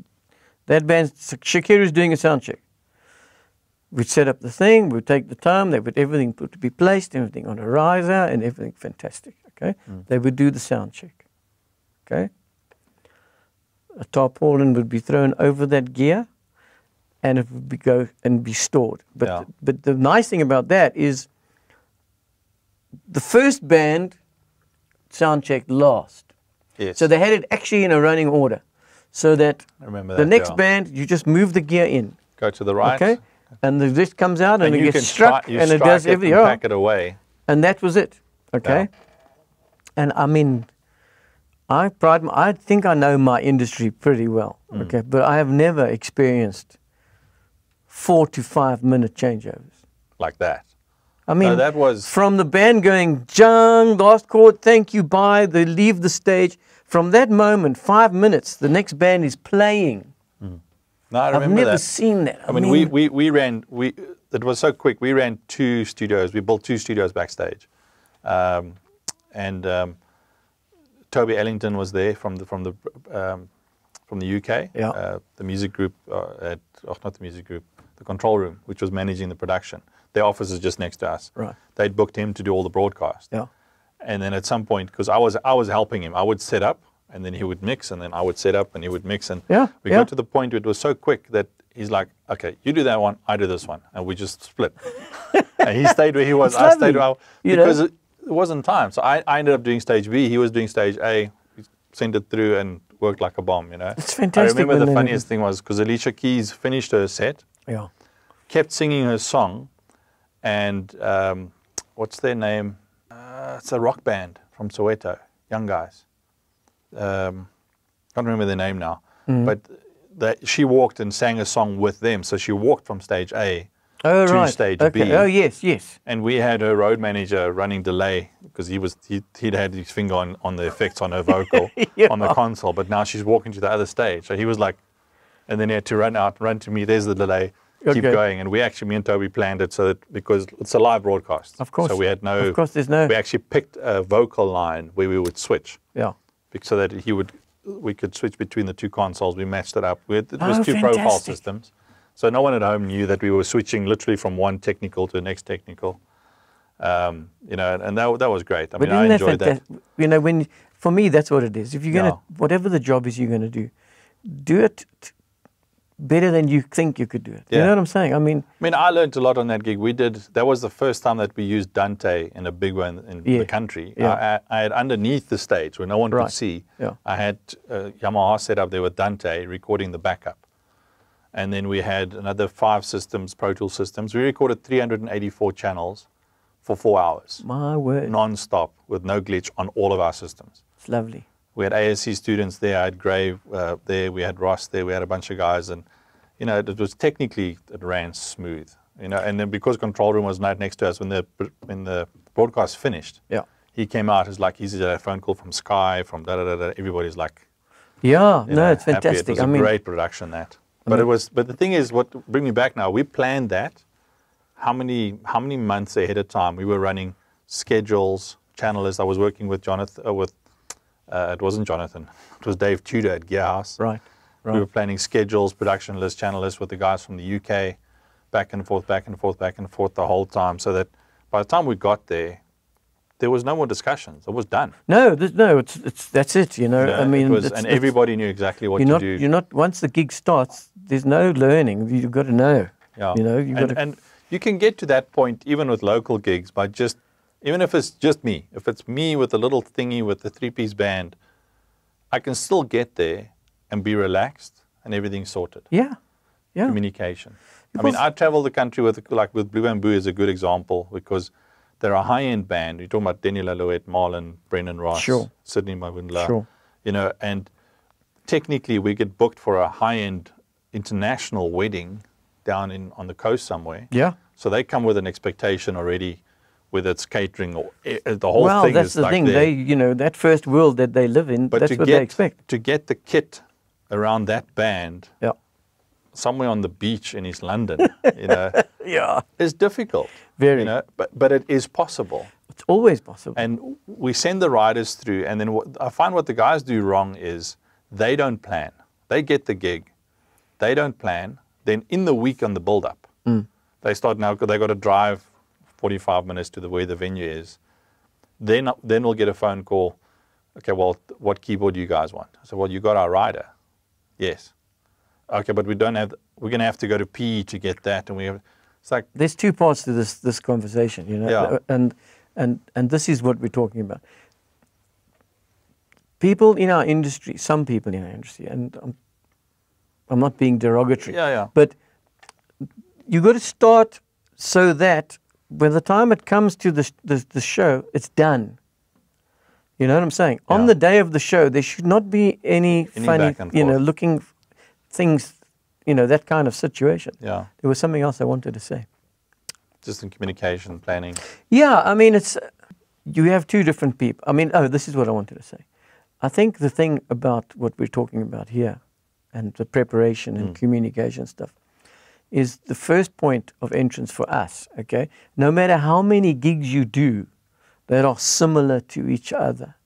that band Shakira's doing a sound check. We'd set up the thing, we'd take the time, they would everything put to be placed, everything on a riser, and everything fantastic. Okay, Mm. they would do the sound check. Okay, a tarpaulin would be thrown over that gear, and it would be go and be stored. But Yeah. but the nice thing about that is the first band sound checked last. yes. So they had it actually in a running order. So that I remember the next yeah. band, you just move the gear in. go to the right. Okay? And the list comes out and, And it gets struck stri- and it does it everything. and pack it away. And that was it. Okay? Yeah. And I mean, I pride my, I think I know my industry pretty well. Mm. Okay? But I have never experienced four to five minute changeovers. like that. I mean, No, that was from the band going, Jung, last chord, thank you, bye, they leave the stage. From that moment, five minutes, the next band is playing. No. I I've remember never that. seen that. I mean, we, we, we ran, we, it was so quick. We ran two studios. We built two studios backstage. Um, and um, Toby Alington was there from the, from the, um, from the UK. Yeah. Uh, the music group, uh, at, oh, not the music group, the control room, which was managing the production. Their office is just next to us. Right. They'd booked him to do all the broadcast. Yeah. And then at some point, because I was I was helping him, I would set up, and then he would mix, and then I would set up, and he would mix, and Yeah, we yeah. got to the point where it was so quick that he's like, "Okay, you do that one, I do this one," and we just split. and he stayed where he was, It's I stayed where I, lovely, because it, it wasn't time. So I, I ended up doing stage B, he was doing stage A. We sent it through and worked like a bomb, you know. It's fantastic. I remember the funniest thing was because Alicia Keys finished her set, Yeah. kept singing her song, and um, what's their name? Uh, it's a rock band from Soweto, young guys. Um, can't remember their name now, but that she walked and sang a song with them. So she walked from stage A Oh, right. two-stage okay. B. Oh, yes, yes. And we had her road manager running delay because he was he, he'd had his finger on, on the effects on her vocal Yeah. on the console, but now she's walking to the other stage. So he was like, and then he had to run out, run to me. There's the delay. Keep Okay. going, and we actually, me and Toby planned it so that because it's a live broadcast. Of course. So we had no. Of course, there's no- We actually picked a vocal line where we would switch, Yeah. So that he would, we could switch between the two consoles. We matched it up. We had, it was Oh, two profile systems, so no one at home knew that we were switching literally from one technical to the next technical. Um, you know, and that that was great. I But mean, I isn't that enjoyed that. You know, when for me, that's what it is. If you're gonna, Yeah. whatever the job is you're gonna do, do it better than you think you could do it. You know what I'm saying? I mean, I mean, I learned a lot on that gig. We did. That was the first time that we used Dante in a big way in, in Yeah. the country. Yeah. I, I, I had underneath the stage where no one Right. could see. Yeah. I had uh, Yamaha set up there with Dante recording the backup, and then we had another five systems, Pro Tool systems. We recorded 384 channels for four hours, my word, non-stop, with no glitch on all of our systems. it's lovely. We had ASC students there. I had Gray uh, there. We had Ross there. We had a bunch of guys, and you know, it was technically it ran smooth. You know, and then because control room was right next to us when the when the broadcast finished, Yeah. he came out. It's like he's a phone call from Sky, from da da da da. Everybody's like, Yeah. no, know, it's happy. fantastic. It was I a mean, great production that. But it was. But the thing is, what bring me back now? We planned that. How many how many months ahead of time? We were running schedules, channel lists. I was working with Jonathan. Uh, with uh, it wasn't Jonathan. It was Dave Tudor at Gearhouse. right. We were planning schedules, production lists, channel lists with the guys from the UK, back and forth, back and forth, back and forth the whole time. So that by the time we got there, there was no more discussions. It was done. No, no, it's it's that's it. You know, You I mean, it was, and everybody knew exactly what to not do. you're not once the gig starts. There's no learning. You've got to know. Yeah. You know, you've and, got to. and you can get to that point even with local gigs by just, even if it's just me, if it's me with a little thingy with the three piece band, I can still get there and be relaxed and everything's sorted. yeah. Yeah. Communication. I mean, I travel the country with, like with Blue Bamboo is a good example because they're a high end band. You're talking about Denny Lalouette, Marlon, Brendan Ross, Sure. Sydney Mabundla. Sure. You know, and technically we get booked for a high end international wedding down in on the coast somewhere. Yeah. So they come with an expectation already, whether it's catering or eh, eh, the whole well, thing that's is the like thing. there. They, you know, that first world that they live in, but that's what get they expect. to get the kit around that band Yeah. somewhere on the beach in East London, you know, Yeah. is difficult. Very. You know, but but it is possible. It's always possible. And we send the riders through, and then what, I find what the guys do wrong is they don't plan. They get the gig, they don't plan. Then in the week on the build up, Mm. they start now. They got to drive 45 minutes to the where the venue is. Then then we'll get a phone call. Okay, well, what keyboard do you guys want? I said, well, you got our rider. Yes. Okay, but we don't have. We're gonna have to go to P to get that, and we have. It's like There's two parts to this this conversation, you know, Yeah. and and and this is what we're talking about. People in our industry, some people in our industry, and I'm, I'm not being derogatory, Yeah, yeah. but you've got to start so that by the time it comes to the, the the show, it's done. You know what I'm saying? On the day of the show, there should not be any, Any funny, you know, looking things, you know, that kind of situation. yeah, There was something else I wanted to say. just in communication planning. Yeah, I mean, it's you have two different people. I mean, oh, this is what I wanted to say. I think the thing about what we're talking about here, and the preparation and hmm. communication stuff, is the first point of entrance for us. Okay, no matter how many gigs you do, that are similar to each other.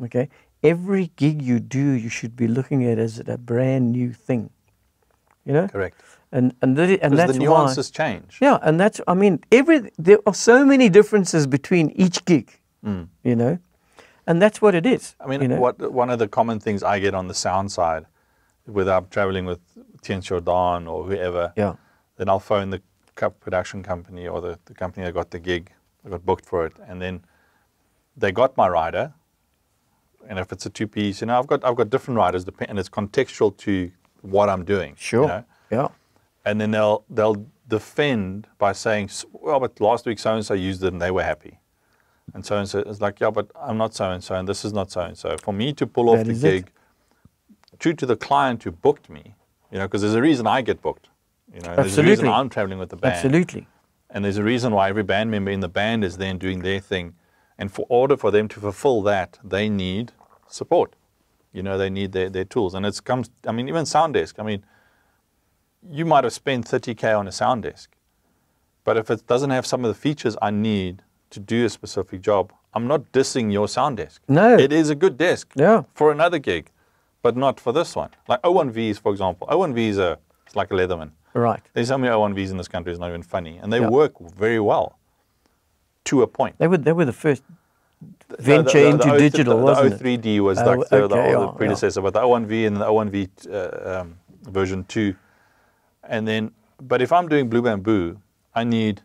Okay, every gig you do, you should be looking at as a brand new thing. You know, Correct. and and, that, and that's the why. nuances change. Yeah, and that's I mean every there are so many differences between each gig, mm. you know, and that's what it is. I mean, you know? what one of the common things I get on the sound side, whether I'm uh, traveling with Tien Jordan or whoever, Yeah, then I'll phone the production company or the, the company that got the gig, I got booked for it, and then they got my rider. And if it's a two piece, you know, I've got I've got different riders, and it's contextual to what I'm doing. sure. You know? Yeah, And then they'll they'll defend by saying, well, but last week so and so used it and they were happy. And so and so is like, yeah, but I'm not so and so, and this is not so and so. For me to pull off the is it. gig, true to the client who booked me, you know, because there's a reason I get booked. You know, there's a reason Absolutely. I'm traveling with the band. Absolutely. And there's a reason why every band member in the band is then doing their thing. And for order for them to fulfill that, they need support. You know, they need their, their tools. And it's comes, I mean, even sound desk. I mean, you might have spent 30K on a sound desk. But if it doesn't have some of the features I need to do a specific job, I'm not dissing your sound desk. No. It is a good desk Yeah. for another gig, but not for this one. Like 01Vs, for example. 01V is a, it's like a Leatherman. Right. There's so many 01Vs in this country, it's not even funny. And they Yeah. work very well to a point. They were they were the first The- the- venture the- into the O- digital, the, wasn't it? the 03D was Oh, like the, the, okay, the yeah, predecessor, but the 01V and the 01V uh, um, version 2. And then, but if I'm doing Blue Bamboo, I need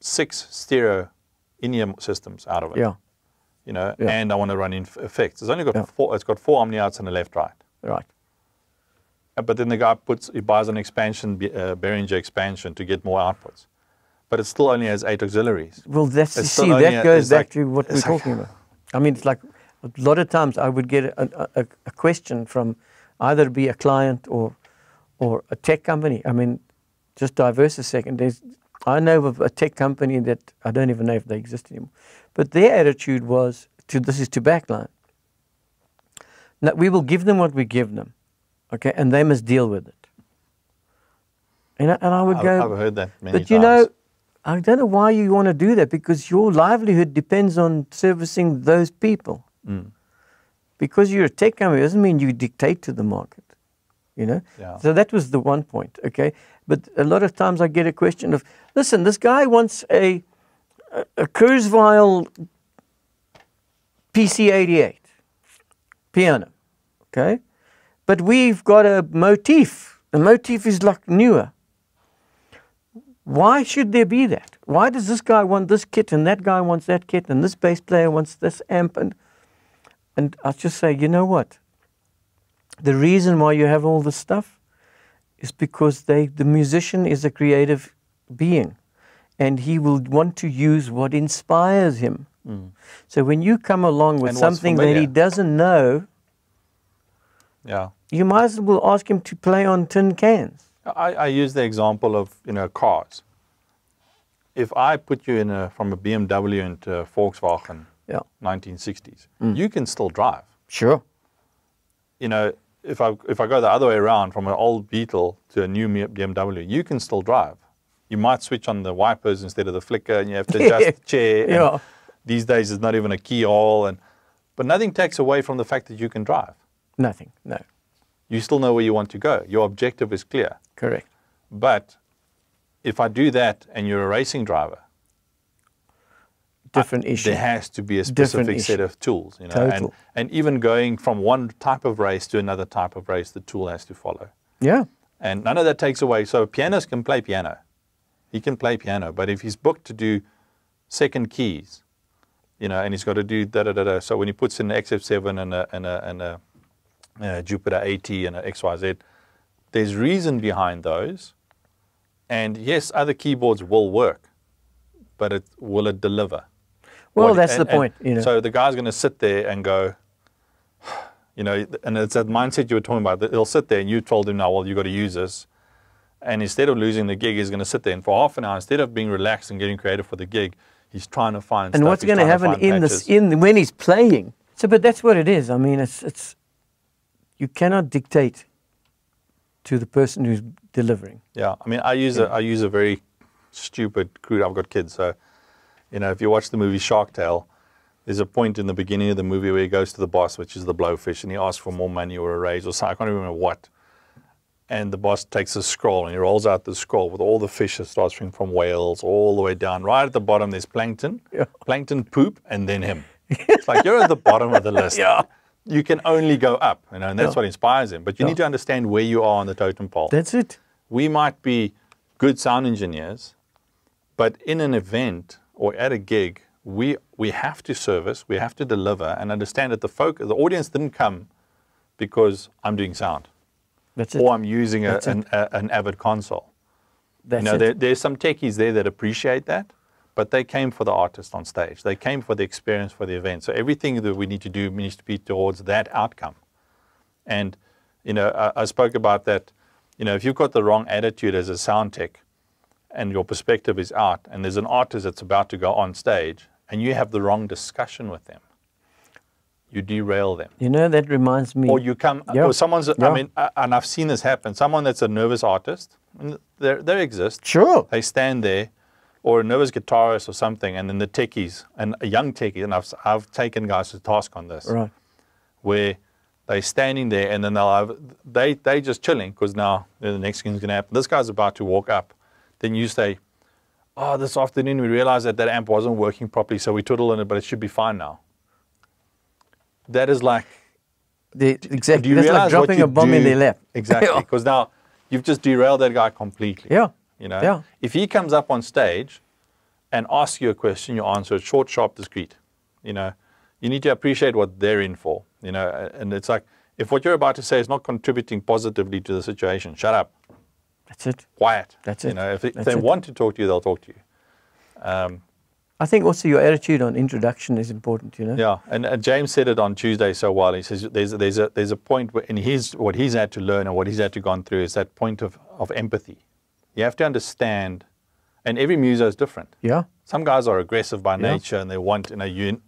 six stereo in-ear systems out of it. Yeah. You know, Yeah. and I want to run in effects. It's only got Yeah. four. It's got four omni outs and a left right. Right. Uh, But then the guy puts he buys an expansion uh, Behringer expansion to get more outputs, but it still only has eight auxiliaries. Well, that's It's see that goes back like- to what we're like- talking about. I mean, it's like a lot of times I would get a, a, a question from either be a client or or a tech company. I mean, just diverse a second. There's I know of a tech company that I don't even know if they exist anymore, but their attitude was to this is to backline. Now, we will give them what we give them, okay, and they must deal with it. And I, and I would I've, go, I've heard that many but you times. know, I don't know why you want to do that because your livelihood depends on servicing those people. Mm. Because you're a tech company doesn't mean you dictate to the market. You know? Yeah. So that was the one point, okay? But a lot of times I get a question of, listen, this guy wants a a, a Kurzweil PC88 piano, okay? But we've got a motif. The motif is like newer. Why should there be that? Why does this guy want this kit and that guy wants that kit and this bass player wants this amp and and I just say, you know what? The reason why you have all this stuff is because they the musician is a creative being and he will want to use what inspires him. So when you come along with Mm. And something that he doesn't know, Yeah. you might as well ask him to play on tin cans. I, I use the example of you know cars. If I put you in a from a BMW into a Volkswagen Yeah. 1960s, Mm. you can still drive. Sure. You know, if I if I go the other way around from an old Beetle to a new BMW, you can still drive. You might switch on the wipers instead of the flicker, and you have to adjust the chair. Yeah. These days, it's not even a keyhole, and but nothing takes away from the fact that you can drive. Nothing. No. You still know where you want to go. Your objective is clear. Correct. But if I do that and you're a racing driver, Different issue. there has to be a specific set of tools. You know, and, Total. and even going from one type of race to another type of race, the tool has to follow. Yeah. And none of that takes away. So a pianist can play piano. He can play piano, but if he's booked to do second keys, you know, and he's got to do da da da da. So when he puts in an XF7 and a and a and a, uh Jupiter AT and a XYZ, there's reason behind those. And yes, other keyboards will work, but it will it deliver? Well, What- that's and- the point. You know. So the guy's going to sit there and go, you know, and it's that mindset you were talking about. He'll sit there and you told him, now, well, you've got to use this. And instead of losing the gig, he's going to sit there and for half an hour, instead of being relaxed and getting creative for the gig, he's trying to find and stuff, what's going to happen in patches. this in when he's playing? So, but that's what it is. I mean, it's it's you cannot dictate to the person who's delivering. Yeah, I mean, I use a I use a very stupid, crude. I've got kids, so you know, if you watch the movie Shark Tale, there's a point in the beginning of the movie where he goes to the boss, which is the blowfish, and he asks for more money or a raise or something. I can't even remember what. And the boss takes a scroll and he rolls out the scroll with all the fish that starts from, from whales all the way down. Right at the bottom, there's plankton, Yeah. plankton poop, and then him. it's like you're at the bottom of the list. Yeah. You can only go up, you know, and that's Yeah. what inspires him. But you Yeah. need to understand where you are on the totem pole That's it. we might be good sound engineers, but in an event or at a gig, we we have to service, we have to deliver, and understand that the folk, the audience didn't come because I'm doing sound That's it. or I'm using a, an, a, an Avid console. That's you know, there, there's some techies there that appreciate that, but they came for the artist on stage. They came for the experience for the event. So everything that we need to do needs to be towards that outcome. And you know, I, I spoke about that you know, if you've got the wrong attitude as a sound tech and your perspective is out and there's an artist that's about to go on stage and you have the wrong discussion with them, you derail them. You know, that reminds me. Or you come, Yeah. or someone's, Yeah. I mean, and I've seen this happen. Someone that's a nervous artist, and they they exist. Sure. They stand there, or a nervous guitarist or something, and then the techies, and a young techie, and I've, I've taken guys to task on this, Right. where they're standing there and then they'll have, they, they just chilling because now the next thing's going to happen. This guy's about to walk up. Then you say, oh, this afternoon we realized that that amp wasn't working properly, so we twiddled on it, but it should be fine now. That is like, The, exactly. do you That's like realize dropping a bomb in do? their lap. Exactly, because now you've just derailed that guy completely. Yeah. You know, Yeah. if he comes up on stage and asks you a question, you answer it short, sharp, discreet. You know, you need to appreciate what they're in for. You know, and it's like if what you're about to say is not contributing positively to the situation, shut up, That's it. quiet. That's it. You know, if, they it. want to talk to you, they'll talk to you. Um, I think also your attitude on introduction is important, you know? Yeah, and, and James said it on Tuesday so well. He says there's there's a there's a point where, and his what he's had to learn and what he's had to gone through is that point of, of empathy. You have to understand, and every muso is different. Yeah. Some guys are aggressive by Yeah. nature and they want you know you,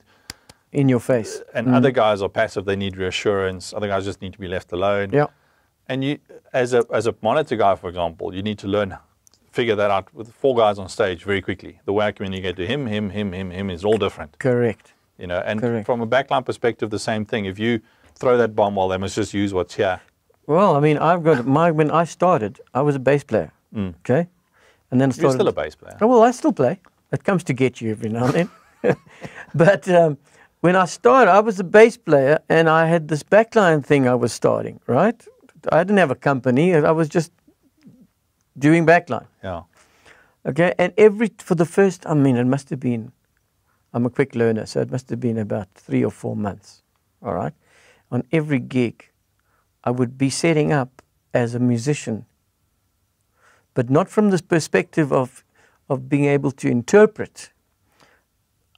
In your face. and other guys are passive. They need reassurance. Other guys just need to be left alone. Yeah. And you, as a as a monitor guy, for example, you need to learn, figure that out with four guys on stage very quickly. The way I communicate to him, him, him, him, him is all different. Correct. You know, and Correct. from a backline perspective, the same thing. If you throw that bomb, well, they must just use what's here. Well, I mean, I've got my when I started, I was a bass player. Okay, and then I Mm. You're still a bass player. Oh, well, I still play. It comes to get you every now and then. but um, when I started, I was a bass player, and I had this backline thing I was starting. Right, I didn't have a company. I was just doing backline. Yeah, Okay, and every for the first, I mean, it must have been. I'm a quick learner, so it must have been about three or four months. All right, on every gig, I would be setting up as a musician, but not from this perspective of of being able to interpret.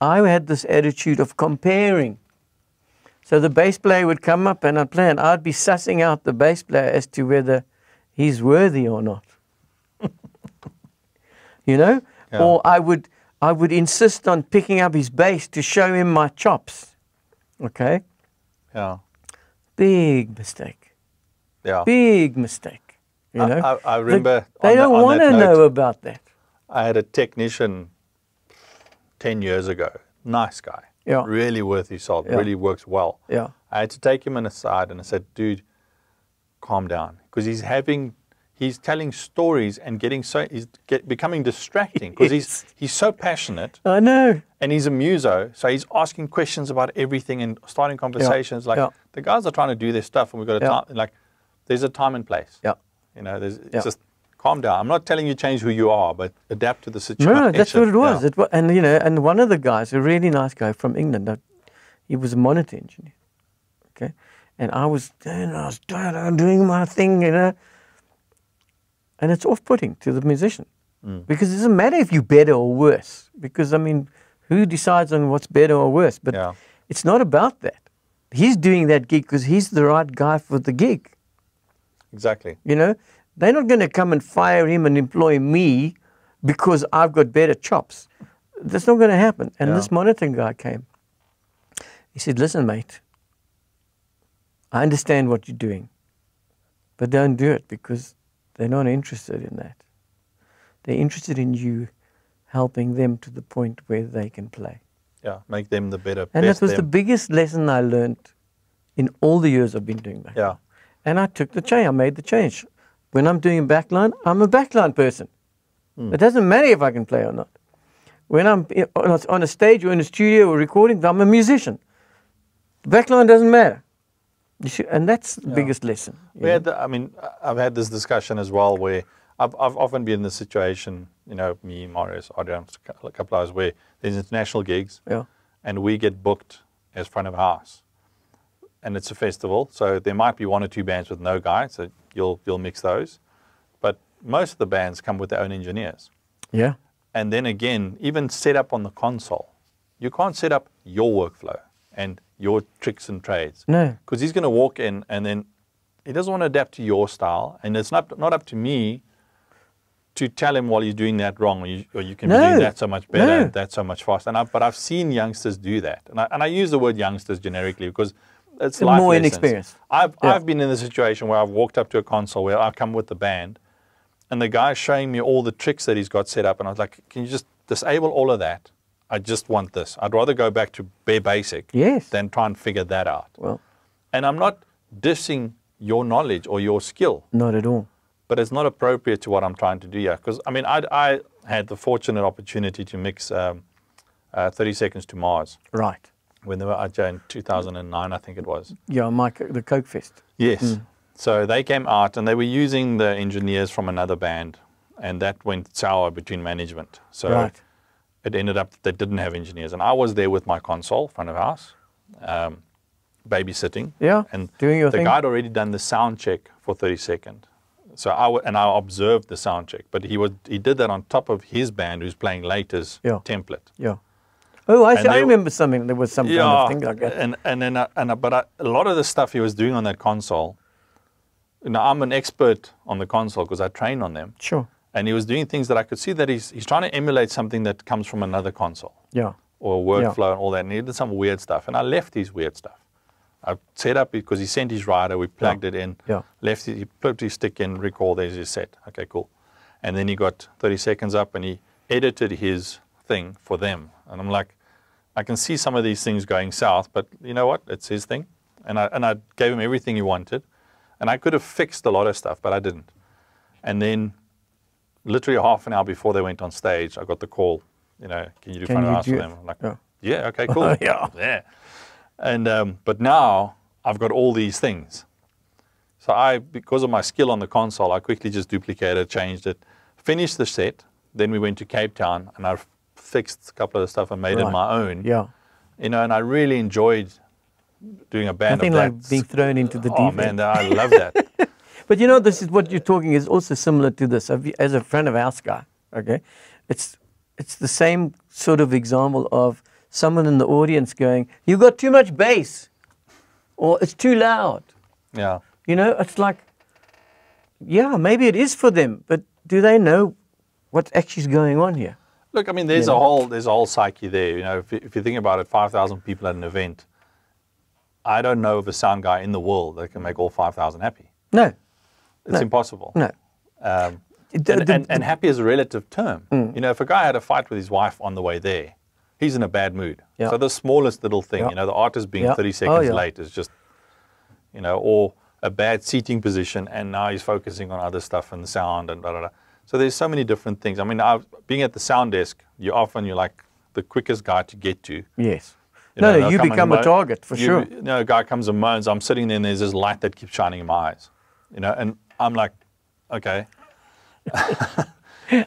I had this attitude of comparing. So the bass player would come up and I'd play, and I'd be sussing out the bass player as to whether he's worthy or not you know Yeah. or i would i would insist on picking up his bass to show him my chops okay yeah, big mistake yeah. big mistake you I- know I- I The- remember they on don't on want to know about that I had a technician ten years ago. Nice guy. Yeah. Really worth his salt. Yeah. Really works well. yeah I had to take him in aside and I said, "Dude, calm down," because he's having, he's telling stories and getting so he's get, becoming distracting because he's he's so passionate i know and he's a muso, so he's asking questions about everything and starting conversations. Like yeah. the guys are trying to do their stuff, and we've got a Yeah. time. Like there's a time and place. yeah You know, there's it's Yeah. just calm down. I'm not telling you change who you are, but adapt to the situation. no that's what it was Yeah. it was and you know and one of the guys a really nice guy from england he was a monitor engineer okay and i was and i was doing- doing my thing you know and it's off-putting to the musician Mm. because it doesn't matter if you're better or worse because i mean who decides on what's better or worse but Yeah. it's not about that he's doing that gig because he's the right guy for the gig Exactly. you know they're not going to come and fire him and employ me because i've got better chops that's not going to happen and Yeah. this monitoring guy came he said listen mate i understand what you're doing but don't do it because they're not interested in that they're interested in you helping them to the point where they can play Yeah. Make them the better. and that was the biggest lesson i learned in all the years i've been doing that Yeah. and I took the change. I made the change. When I'm doing a backline, I'm a backline person. Hmm. It doesn't matter if I can play or not. When I'm on a- stage or in a studio or recording, I'm a musician. Backline doesn't matter. You should, and that's the biggest lesson. We had, the, I mean, I've had this discussion as well where I've, I've often been in this situation, you know, me, Marius, Adrian, a couple of hours where there's international gigs Yeah. and we get booked as front of house. And it's a festival, so there might be one or two bands with no guy, so you'll, you'll mix those. But most of the bands come with their own engineers. Yeah. And then again, even set up on the console, you can't set up your workflow and your tricks and trades. No. Because he's going to walk in and then he doesn't want to adapt to your style, and it's not not up to me to tell him while he's doing that wrong, or you, or you can No. that so much better, No. that so much faster. And I, but I've seen youngsters do that, and I, and I use the word youngsters generically because it's more lessons. inexperienced. I've Yeah. I've been in the situation where I've walked up to a console where I come with the band, and the guy's showing me all the tricks that he's got set up, and I was like, "Can you just disable all of that? I just want this. I'd rather go back to bare basic Yes. than try and figure that out." Well, And I'm not dissing your knowledge or your skill, not at all. but it's not appropriate to what I'm trying to do here. Because I mean, I, I had the fortunate opportunity to mix um, uh, 30 Seconds to Mars Right. When they were at in 2009, I think it was. Yeah, my the Coke Fest. Yes. So they came out and they were using the engineers from another band, and that went sour between management. So Right. it ended up that they didn't have engineers, and I was there with my console, front of house, um, babysitting. Yeah, and doing your the thing. guy had already done the sound check for 30 second. So I w- and I observed the sound check, but he was he did that on top of his band who's playing later's Yeah. template. Yeah. Oh, I, see, I remember something. There was some kind of thing like that. and and then uh, and uh, but I, a lot of the stuff he was doing on that console. You know, I'm an expert on the console because I train on them, Sure. and he was doing things that I could see that he's he's trying to emulate something that comes from another console Yeah. or workflow and all that. And he did some weird stuff, and I left his weird stuff. I set up because he sent his rider. We plugged it in. Yeah. Left it. He put his stick in. Record. There's his set. Okay, cool. And then he got 30 seconds up, and he edited his thing for them. And I'm like, I can see some of these things going south, but you know what? It's his thing. And I and I gave him everything he wanted, and I could have fixed a lot of stuff, but I didn't. And then, literally half an hour before they went on stage, I got the call. You know, can you do Can front of house for them? I'm like, Yeah. yeah, okay, cool. Yeah. yeah. And um, but now I've got all these things. So I, because of my skill on the console, I quickly just duplicated, changed it, finished the set. Then we went to Cape Town, and I fixed a couple of the stuff I made Right. my own. Yeah. You know, and I really enjoyed doing a band Nothing like being thrown into the oh, deep. oh man. I love that. But you know, this is what you're talking is also similar to this. As a friend of house guy, okay, it's it's the same sort of example of someone in the audience going, "You've got too much bass," or "It's too loud." yeah. You know, it's like, yeah, maybe it is for them, but do they know what's actually is going on here? Look, I mean, there's Yeah. a whole there's a whole psyche there. You know, if, you- if you think about it, five thousand people at an event. I don't know of a sound guy in the world that can make all five thousand happy. No, It's No. impossible. no. Um, The- and, the- and, and happy is a relative term. Mm. You know, if a guy had a fight with his wife on the way there, he's in a bad mood. Yeah. So the smallest little thing, Yeah. you know, the artist being Yeah. 30 Oh, seconds yeah. late is just, you know, or a bad seating position and now he's focusing on other stuff and the sound and blah, blah, da. So there's so many different things. I mean, I, being at the sound desk, you often you're like the quickest guy to get to. Yes. You no, know, no, you become a target for you, sure. You know, a guy comes and moans. I'm sitting there, and there's this light that keeps shining in my eyes. You know, and I'm like, okay.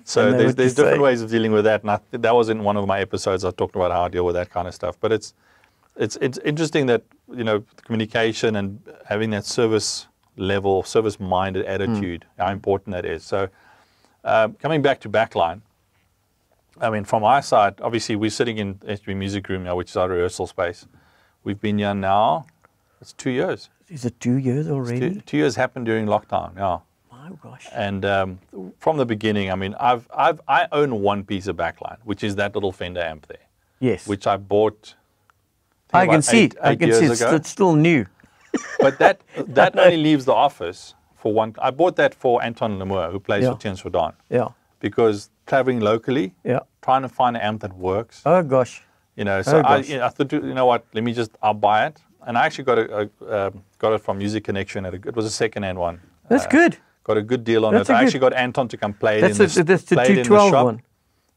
so there's there's different say. ways of dealing with that, and I, that was in one of my episodes. I talked about how I deal with that kind of stuff. But it's it's it's interesting that you know communication and having that service level, service minded hmm. attitude, how important that is. So um, coming back to backline. I mean, from our side, obviously we're sitting in HB Music Room now, which is our rehearsal space. We've been here now. It's two years. Is it two years already? Two, two years happened during lockdown. Yeah. My gosh. And um, from the beginning, I mean, I've, I've, I own one piece of backline, which is that little Fender amp there, Yes. which I bought. I think can eight- it. I can see it's, ago. it's still new. But that that only leaves the office for one. I bought that for Anton Lemoore, who plays Yeah. for Tien Sudan, Yeah. because traveling locally, Yeah. trying to find an amp that works. Oh gosh. You know, so Oh, I, you know, I thought, you know what? Let me just, I'll buy it. And I actually got a, a um, got it from Music Connection. At a, it was a second-hand one. That's Uh, good. Got a good deal on That's it. I actually got Anton to come play it That's in a, the, that's the play it in the 212 shop. one.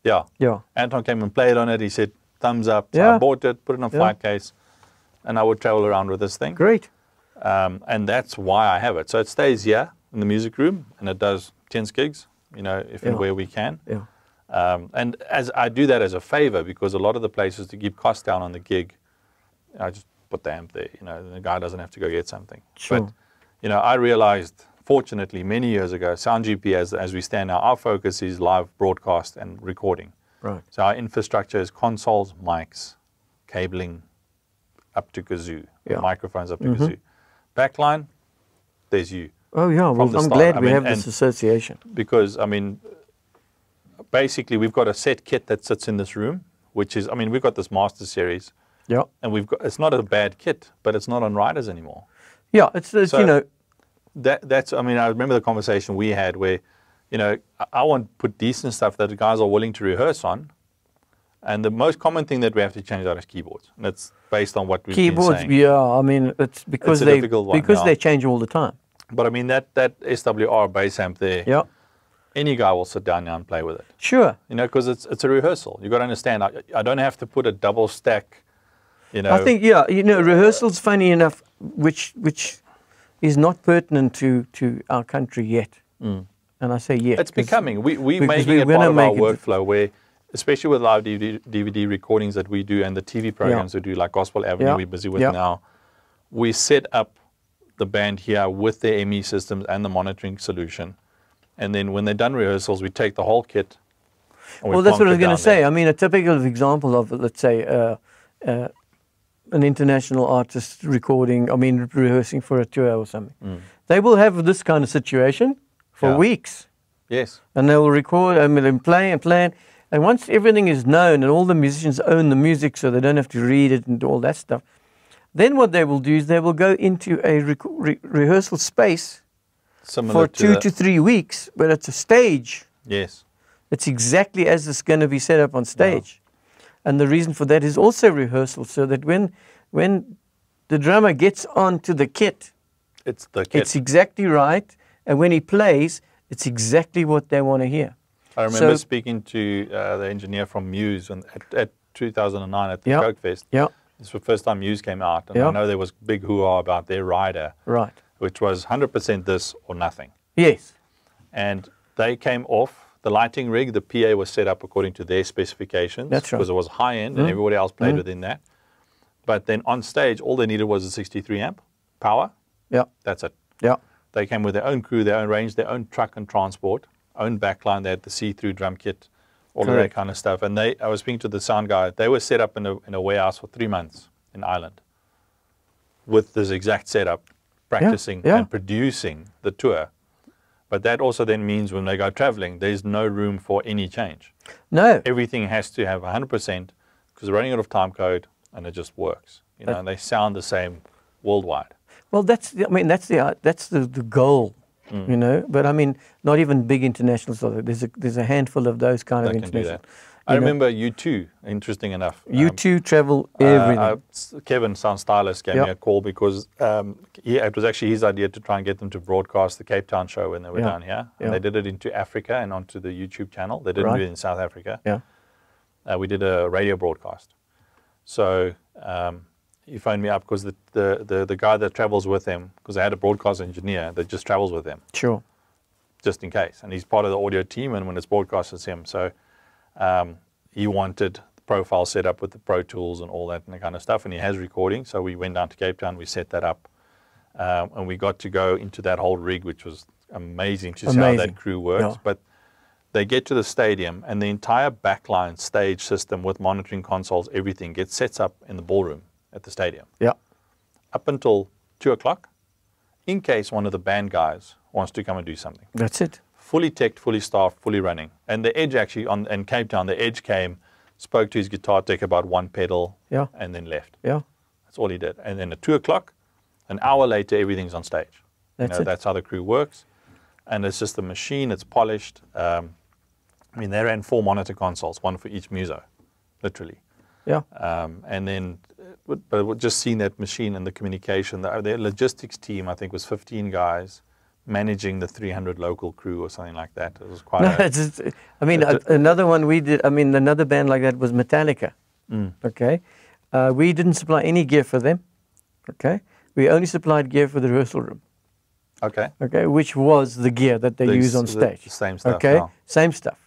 Yeah. Yeah. Anton came and played on it. He said, thumbs up. So Yeah. I bought it, put it in a Yeah. flight case, and I would travel around with this thing. Great. Um, and that's why I have it. So it stays here in the music room, and it does 10 gigs, you know, if and where we can. Yeah. Um, and as I do that as a favor because a lot of the places to keep costs down on the gig, I just put the amp there. You know, the guy doesn't have to go get something. Sure. But you know, I realized, fortunately, many years ago, SoundGP, as as we stand now, our focus is live broadcast and recording. Right. So our infrastructure is consoles, mics, cabling, up to kazoo, Yeah. microphones up to kazoo. Backline, there's you. Oh yeah. Well, I'm start. glad I we mean, have this association. because I mean, basically we've got a set kit that sits in this room, which is I mean we've got this Master Series, Yeah. and we've got it's not a bad kit, but it's not on riders anymore. Yeah. It's, it's So- you know. That that's I mean I remember the conversation we had where, you know, I, I want to put decent stuff that the guys are willing to rehearse on, and the most common thing that we have to change out is keyboards, and it's based on what we've Keyboards, been saying. yeah. I mean, it's because a they because yeah. they change all the time. But I mean that that SWR bass amp there, Yeah, any guy will sit down now and play with it. sure. You know, because it's it's a rehearsal. You got to understand. I, I don't have to put a double stack. You know, I think yeah. You know, rehearsals, funny enough, which which is not pertinent to to our country yet. Mm. And I say yet. It's becoming. We we making we're it part of our workflow where, especially with live DVD, recordings that we do and the TV programs we do, like Gospel Avenue, Yeah. we're busy with Yeah. now. We set up the band here with the ME systems and the monitoring solution, and then when they're done rehearsals, we take the whole kit. we Well, that's what I was going to say. I mean, a typical example of, let's say, uh, uh, an international artist recording, I mean, rehearsing for a tour or something. They will have this kind of situation for Mm. Yeah. weeks. Yes. And they will record, I mean, and play and play. And once everything is known and all the musicians own the music so they don't have to read it and do all that stuff, then what they will do is they will go into a rec- re- rehearsal space Similar for to two to three weeks, but it's a stage. yes. It's exactly as it's going to be set up on stage. And the reason for that is also rehearsal, so that when when the drummer gets onto the kit, It's the kit. it's exactly right, and when he plays, it's exactly what they want to hear. I remember So- speaking to uh, the engineer from Muse when, at, at 2009 at the Yeah. Coke Fest. Yeah, This was the first time Muse came out, and Yeah. I know there was big hoo-ha about their rider, right. which was 100% this or nothing. Yes. And they came off the lighting rig. The PA was set up according to their specifications That's right. because it was high end, and everybody else played within that. But then on stage, all they needed was a 63 amp power. Yeah. That's it. Yeah. They came with their own crew, their own range, their own truck and transport, own backline. They had the see-through drum kit, all of that kind of stuff. And they, I was speaking to the sound guy. They were set up in a, in a warehouse for three months in Ireland, with this exact setup, practicing yeah. and producing the tour. But that also then means when they go traveling, there's no room for any change. No. Everything has to have 100% because they're running out of time code, and it just works. You know, That- and they sound the same worldwide. Well, that's the, I mean that's the uh, that's the, the goal, Mm. you know. But I mean, not even big internationals. There's a there's a handful of those kind That of can do international. that. I know. remember U2. Interesting enough. You Um, two travel uh, everything. uh, s- Kevin Sound Stylist gave Yeah. me a call because um, he, it was actually his idea to try and get them to broadcast the Cape Town show when they were Yeah. down here. Yeah. And they did it into Africa and onto the YouTube channel. They didn't Right. do it in South Africa. yeah. Uh, we did a radio broadcast. So um, he phoned me up because the, the, the, the guy that travels with him, because they had a broadcast engineer that just travels with them, Sure. just in case. And he's part of the audio team, and when it's broadcast, it's him. So um, he wanted the profile set up with the Pro Tools and all that and that kind of stuff, and he has recording. So we went down to Cape Town, we set that up, um, and we got to go into that whole rig, which was amazing to see how that crew works. Yeah. But they get to the stadium, and the entire backline stage system with monitoring consoles, everything gets set up in the ballroom at the stadium Yeah. up until two o'clock, in case one of the band guys wants to come and do something That's it. fully teched, fully staffed, fully running. And the Edge actually on in Cape Town, the Edge came, spoke to his guitar tech about one pedal, Yeah. and then left. Yeah. That's all he did. And then at two o'clock, an hour later, everything's on stage. That's you know, it. That's how the crew works. And it's just a machine. It's polished. Um, I mean, they ran four monitor consoles, one for each muso, literally. Yeah. Um, and then, but- but just seeing that machine and the communication, the, their logistics team, I think, was 15 guys managing the 300 local crew or something like that. It was quite No, a, just, I mean, a, another one we did. I mean, another band like that was Metallica. Mm. Okay, uh, we didn't supply any gear for them. Okay, we only supplied gear for the rehearsal room. okay. Okay, which was the gear that they The use on stage. the same stuff, Okay, same stuff.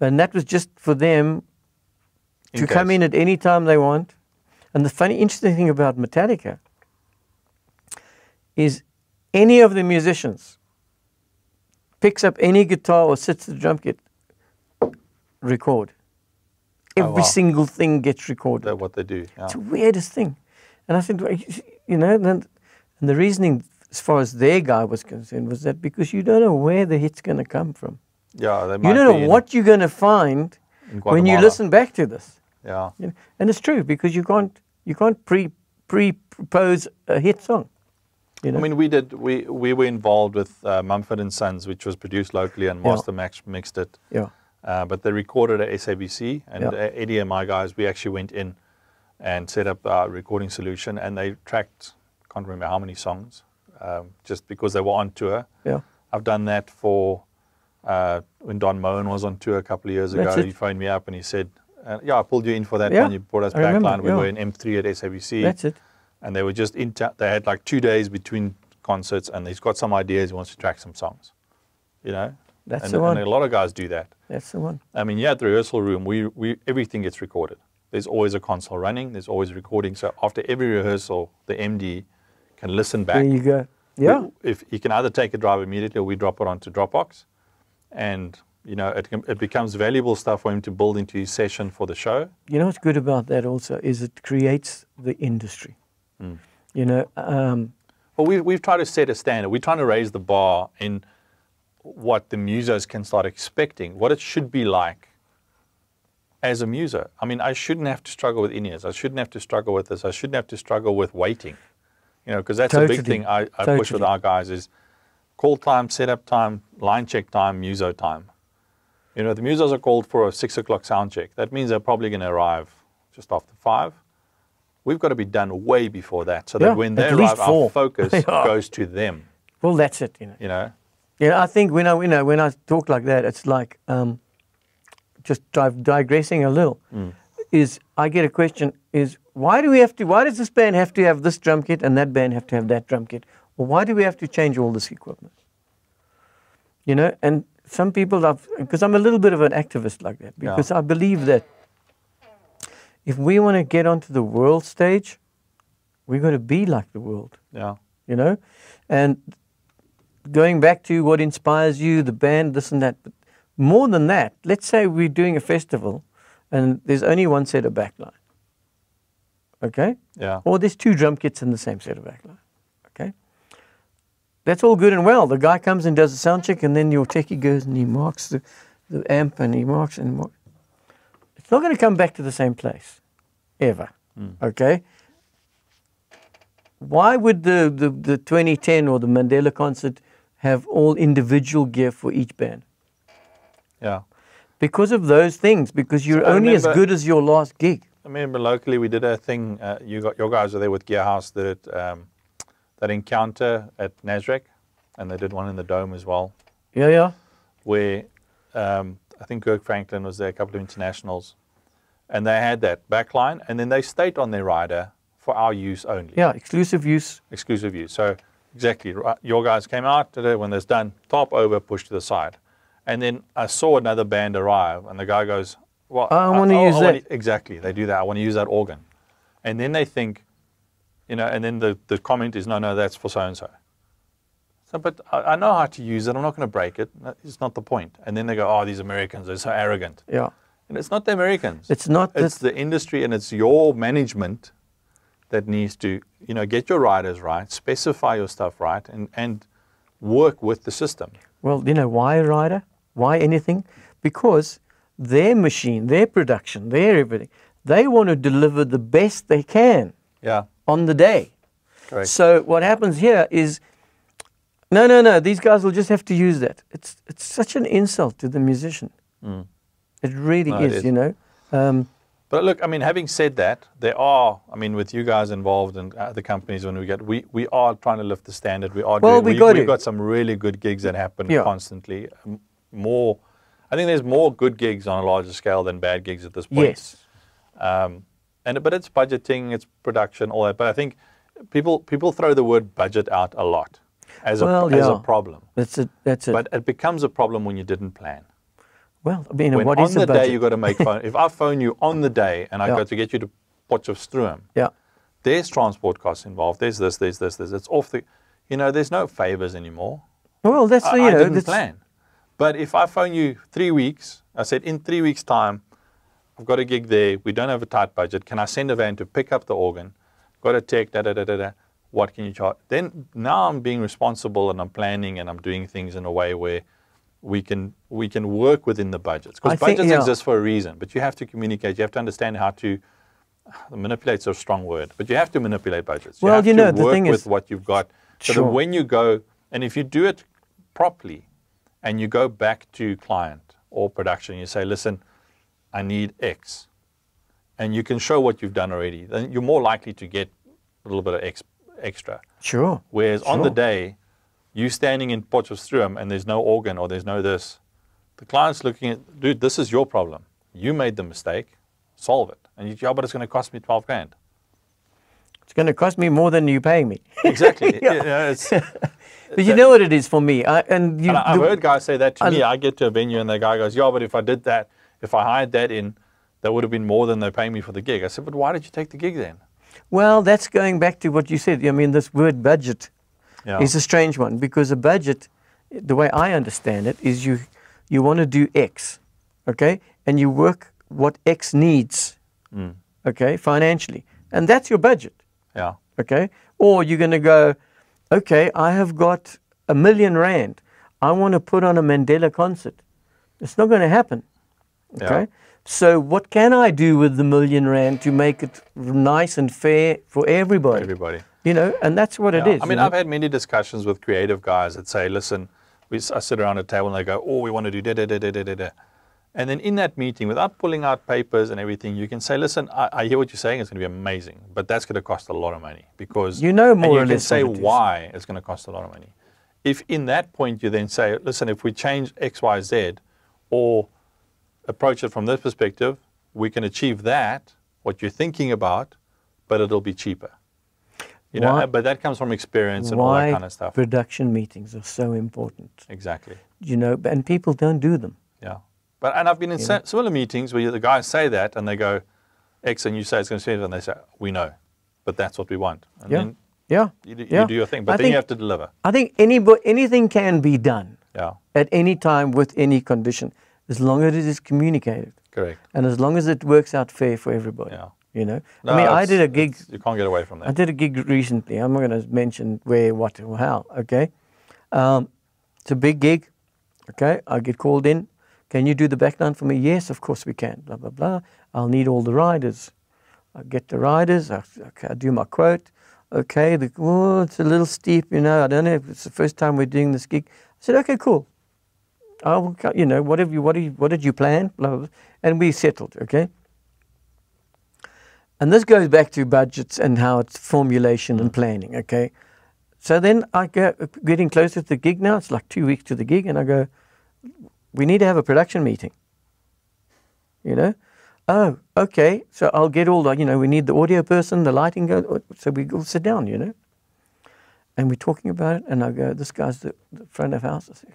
And that was just for them In to come in at any time they want. And the funny, interesting thing about Metallica is any of the musicians picks up any guitar or sits at the drum kit, record. Oh, Every wow. single thing gets recorded. That's what they do. Yeah. It's the weirdest thing. And I said, you- know, and the reasoning as far as their guy was concerned, was that because you don't know where the hit's going to come from. Yeah, they might You don't know what you're going to find when you listen back to this. Yeah, You know? And it's true because you can't you can't pre pre propose a hit song. You know? I mean, we did. We we were involved with uh, Mumford and Sons, which was produced locally, and Yeah. Master Max mixed it. yeah. Uh, but they recorded at SABC, and Yeah. uh, Eddie and my guys, we actually went in and set up our recording solution, and they tracked. Can't remember how many songs, um, just because they were on tour. Yeah. I've done that for uh, when Don Moen was on tour a couple of years That's ago. it. He phoned me up and he said, uh, "Yeah, I pulled you in for that Yeah, one. You brought us I remember, backline. We yeah. were in M3 at SABC, That's it. and they were just in. they had like two days between concerts, and he's got some ideas. He wants to track some songs, you know. That's and, the one. and a lot of guys do that. That's the one. I mean, yeah, at the rehearsal room, we, we everything gets recorded. There's always a console running. There's always recording. So after every rehearsal, the MD can listen back. There you go. Yeah. We- If he can either take a drive immediately or we drop it onto Dropbox, and you know it, it becomes valuable stuff for him to build into his session for the show. You know what's good about that also is it creates the industry. Hmm. You know, um, Well, we've, we've tried to set a standard. We're trying to raise the bar in what the musos can start expecting, what it should be like as a muso. I mean, I shouldn't have to struggle with in-ears. I shouldn't have to struggle with this. I shouldn't have to struggle with waiting. You know, because that's a big thing I, I push with our guys is call time, setup time, line check time, muso time. You know, the musos are called for a six o'clock sound check. That means they're probably going to arrive just after five. We've got to be done way before that, so that Yeah, when they arrive, our focus goes to them. well, that's it. You know. You know, Yeah, I think when I you know when I talk like that, it's like um, just di- digressing a little. Is I get a question: Is why do we have to? Why does this band have to have this drum kit and that band have to have that drum kit? Or why do we have to change all this equipment? You know, and some people have because I'm a little bit of an activist like that Yeah. because I believe that if we want to get onto the world stage, we got to be like the world. Yeah, you know? And going back to what inspires you the band this and that but more than that let's say we're doing a festival and there's only one set of backline. Okay? Yeah, or there's two drum kits in the same set of backline that's all good and well the guy comes and does a sound check and then your techie goes and he marks the, the amp and he marks and marks. it's not going to come back to the same place ever okay why would the, the, the 2010 or the Mandela concert have all individual gear for each band? yeah. Because of those things, because you're I only as good as your last gig. I remember locally we did a thing. Uh, you got your guys were there with Gearhouse that um, that encounter at Nasrec, and they did one in the dome as well, Yeah, yeah. where um, I think Kirk Franklin was there, a couple of internationals, and they had that backline, and then they stayed on their rider for our use only. Yeah, exclusive use. exclusive use. So exactly, right, your guys came out today when it's done, top over, push to the side, and then I saw another band arrive, and the guy goes, "Well, I wanna use wanna- that." exactly, they do that. I want to use that organ, and then they think, you know, and then the, the comment is, "No, no, that's for so and so." So, but I, I know how to use it. I'm not going to break it. It's not the point. And then they go, "Oh, these Americans, they're so arrogant." Yeah. And it's not the Americans. It's not It's the industry and it's your management that needs to, you know, get your riders right, specify your stuff right, and, and work with the system. Well, you know, why a rider? Why anything? Because their machine, their production, their everything, they want to deliver the best they can Yeah, on the day. So what happens here is, no, no, no. These guys will just have to use that. It's it's such an insult to the musician. It really Mm. No, it is, is. You know. Um, But look, I mean, having said that, there are, I mean, with you guys involved and other companies, when we get, we, we are trying to lift the standard. We are Well, doing, we we, got we've got some really good gigs that happen Yeah. constantly. More, I think there's more good gigs on a larger scale than bad gigs at this point. yes. Um, and but it's budgeting, it's production, all that. But I think people people throw the word budget out a lot as Well, a as a yeah. problem. That's it. That's it. But it becomes a problem when you didn't plan. well, I mean, when what on is the the day you got to make phone. if I phone you on the day and I Yeah. got to get you to Potchefstroom, yeah. there's transport costs involved. There's this, there's this, there's it's off the. You know, there's no favors anymore. Well, that's I, you I know. didn't that's, plan. But if I phone you three weeks, I said in three weeks' time, I've got a gig there. We don't have a tight budget. Can I send a van to pick up the organ? Got a tech, da da da da da. what can you charge? Then now I'm being responsible and I'm planning and I'm doing things in a way where we can we can work within the budgets because think, budgets yeah. exist for a reason. But you have to communicate. You have to understand how to manipulate. manipulate's a strong word, but you have to manipulate budgets. Well, have you to know, the work thing with is- what you've got. So Sure. that when you go and if you do it properly, and you go back to client or production, you say, listen, I need X, and you can show what you've done already, then you're more likely to get a little bit of X extra. Sure. Whereas on the day, you standing in Potchefstroom and there's no organ or there's no this, the client's looking at, dude, this is your problem. You made the mistake, solve it. And you, yeah, but it's going to cost me 12 grand. It's going to cost me more than you paying me. Exactly. Yeah. You know, it's, and But you know what it is for me. I, and you, I- I've the- heard guys say that to I- me. I get to a venue and the guy goes, yeah, but if I did that, if I hired that in, that would have been more than they're paying me for the gig. I said, but why did you take the gig then? Well, that's going back to what you said. I mean, this word budget Yeah. is a strange one because a budget, the way I understand it, is you you want to do X, okay, and you work what X needs, Mm. okay, financially, and that's your budget, yeah. okay. Or you're going to go, okay, I have got a million rand. I want to put on a Mandela concert. It's not going to happen. Yeah. Okay. So what can I do with the million rand to make it nice and fair for everybody? Everybody. You know, and that's what it Yeah. is. I mean. I've had many discussions with creative guys that say, listen, we I sit around a table and they go, oh, we want to do da da da da da da da. And then in that meeting, without pulling out papers and everything, you can say, listen, I, I hear what you're saying. It's going to be amazing, but that's going to cost a lot of money because You know and more you or can say it why it's going to cost a lot of money. If in that point you then say, listen, if we change X, Y, Z, or approach it from this perspective, we can achieve that, what you're thinking about, but it'll be cheaper. You know, Why- but that comes from experience and all that kind of stuff. production meetings are so important. Exactly. You know, and people don't do them. Yeah. But and I've been in si- similar meetings where the guys say that and they go X and you say it's going to be and they say we know, but that's what we want. And Yeah. then Yeah. you, do- yeah. you do your thing, but I then think, you have to deliver. I think any, anything can be done Yeah. at any time with any condition, as long as it is communicated Correct. and as long as it works out fair for everybody. Yeah. You know, No, I mean, I did a gig. You can't get away from that. I did a gig recently. I'm not going to mention where, what, or how. Okay, um, it's a big gig. Okay, I get called in. Can you do the backline for me? Yes, of course we can. Blah blah blah. I'll need all the riders. I get the riders. I, okay, I do my quote. Okay, the, oh, it's a little steep. You know, I don't know if it's the first time we're doing this gig. I said, okay, cool. Oh, Co- you know, what have you, what, do you, what did you plan? And we settled. Okay. And this goes back to budgets and how it's formulation and planning, okay? So then I go getting closer to the gig now, it's like two weeks to the gig, and I go, we need to have a production meeting. You know? Oh, okay. So I'll get all the, you know, we need the audio person, the lighting, go, so we all sit down, you know? And we're talking about it, and I go, this guy's the, the front of house. I say,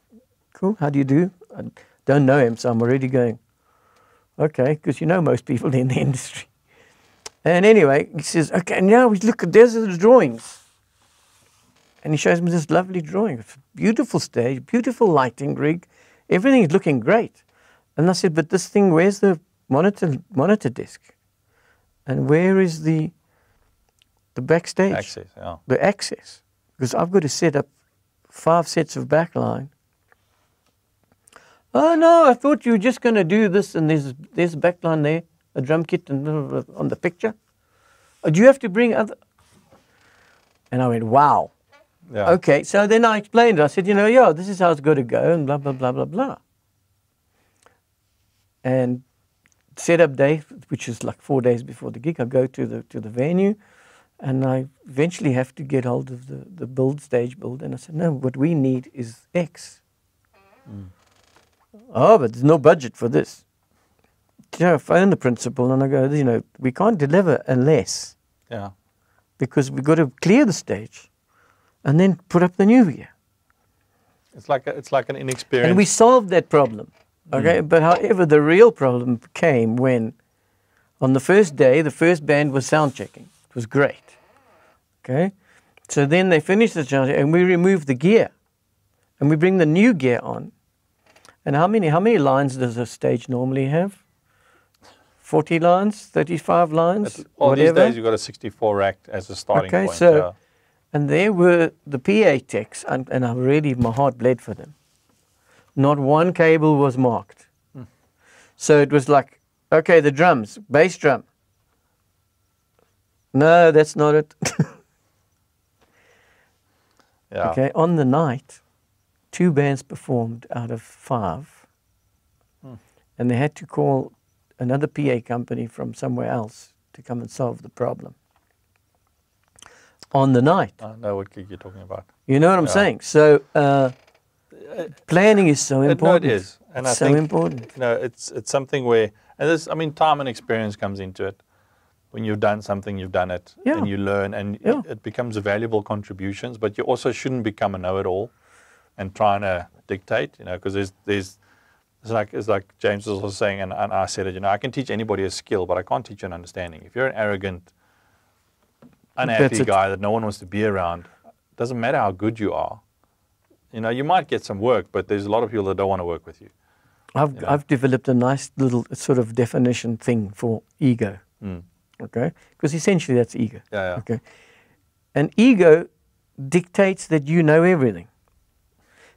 cool, how do you do? I don't know him, so I'm already going, okay, because you know most people in the industry. And anyway, he says, okay, now we look at there's the drawings. And he shows me this lovely drawing. It's beautiful stage, beautiful lighting rig. Everything is looking great. And I said, but this thing, where's the monitor monitor disc? And where is the the backstage? Access. Yeah. The access. Because I've got to set up five sets of backline. Oh no, I thought you were just going to do this and there's there's a backline there, a drum kit and on the picture. Oh, do you have to bring other? And I went, wow. Yeah. Okay, so then I explained. I said, you know, yeah, this is how it's got to go, and blah blah blah blah blah. And setup day, which is like four days before the gig, I go to the to the venue, and I eventually have to get hold of the the build stage build, and I said, no, what we need is X. Mm. Oh, but there's no budget for this. You know, I phone the principal and I go, you know, we can't deliver unless Yeah. because we've got to clear the stage and then put up the new gear. It's like a, it's like an inexperienced. And we solved that problem. Hmm. Okay, but however, the real problem came when on the first day, the first band was sound checking. It was great. Okay, so then they finished the sound check and we removed the gear and we bring the new gear on. And how many how many lines does a stage normally have? 40 lines, 35 lines, Well, these whatever. days you've got a 64 act as a starting Okay, point. so- yeah. And there were the PA techs, and, and I really, my heart bled for them. Not one cable was marked. Hmm. So it was like, okay, the drums, bass drum. No, that's not it. Yeah. Okay, on the night, two bands performed out of five, and they had to call another PA company from somewhere else to come and solve the problem. On the night, I know what gig you're talking about. you know what I'm Yeah. saying? So uh, planning is so It- no, important. it is, and I so think important. you know it's it's something where, and this, I mean, time and experience comes into it. When you've done something, you've done it, Yeah. and you learn, and Yeah. it becomes a valuable contributions. But you also shouldn't become a know-it-all, and trying to dictate. You know, because there's there's it's like it's like James was also saying, and, and I said it. You know, I can teach anybody a skill, but I can't teach you an understanding. If you're an arrogant, unhappy guy that no one wants to be around, doesn't matter how good you are. You know, you might get some work, but there's a lot of people that don't want to work with you. I've, Yeah. I've developed a nice little sort of definition thing for ego. Mm. Okay? Because essentially that's ego. Yeah, yeah. Okay. And ego dictates that you know everything.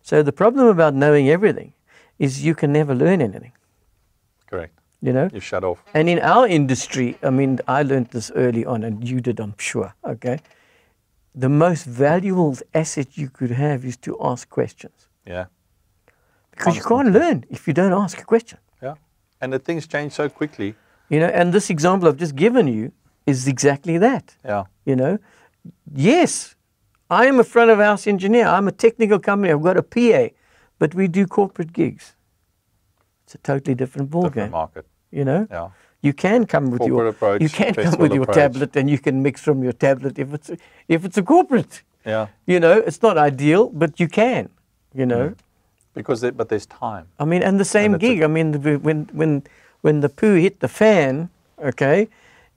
So the problem about knowing everything is you can never learn anything. Correct. You know? You shut off. And in our industry, I mean, I learned this early on, and you did, I'm sure. Okay. The most valuable asset you could have is to ask questions. Yeah. Because you can't learn if you don't ask a question. Yeah. And the things change so quickly. You know, and this example I've just given you is exactly that. Yeah. You know, yes, I am a front of house engineer. I'm a technical company. I've got a PA, but we do corporate gigs. It's a totally different ballgame. Different market. You know, Yeah. you can come with your approach, you can come with your approach. tablet and you can mix from your tablet if it's if it's a corporate. Yeah. You know, it's not ideal, but you can. You know, mm. Because it, but there's time. I mean, and the same that's a- gig. I mean, the, when when when the poo hit the fan, okay,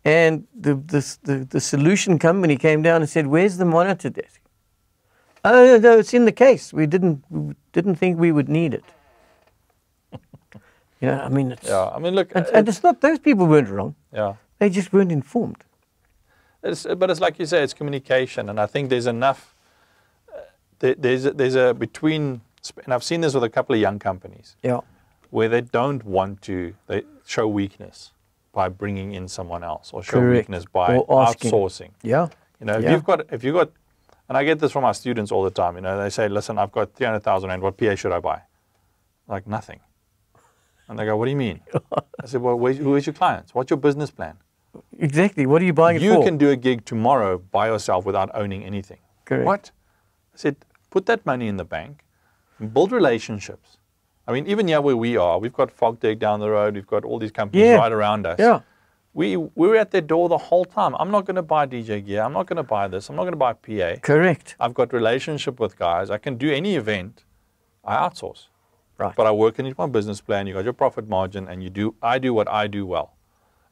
and the, the the the solution company came down and said, "Where's the monitor desk?" Oh no, it's in the case. We didn't we didn't think we would need it. you know, I mean, it's, Yeah. I mean, look. and, and it's not those people weren't wrong. yeah. They just weren't informed. It's, but it's like you say, it's communication, and I think there's enough. Uh, there, there's a, there's a between, and I've seen this with a couple of young companies Yeah. where they don't want to they show weakness by bringing in someone else or show Correct. weakness by Or outsourcing. Yeah. You know, if Yeah. you've got, if you've got, and I get this from my students all the time. You know, they say, "Listen, I've got three hundred thousand rand. What PA should I buy?" Like nothing. And they go, "What do you mean?" I said, "Well, where's, who is your clients? What's your business plan? Exactly. What are you buying it You can do a gig tomorrow by yourself without owning anything." Correct. What? I said, "Put that money in the bank, and build relationships." I mean, even here where we are, we've got Fogtech down the road. We've got all these companies Yeah. right around us. Yeah. We, we were at their door the whole time. I'm not going to buy DJ gear. I'm not going to buy this. I'm not going to buy PA. Correct. I've got relationship with guys. I can do any event. I outsource. Right. But I work in my business plan. You got your profit margin, and you do. I do what I do well,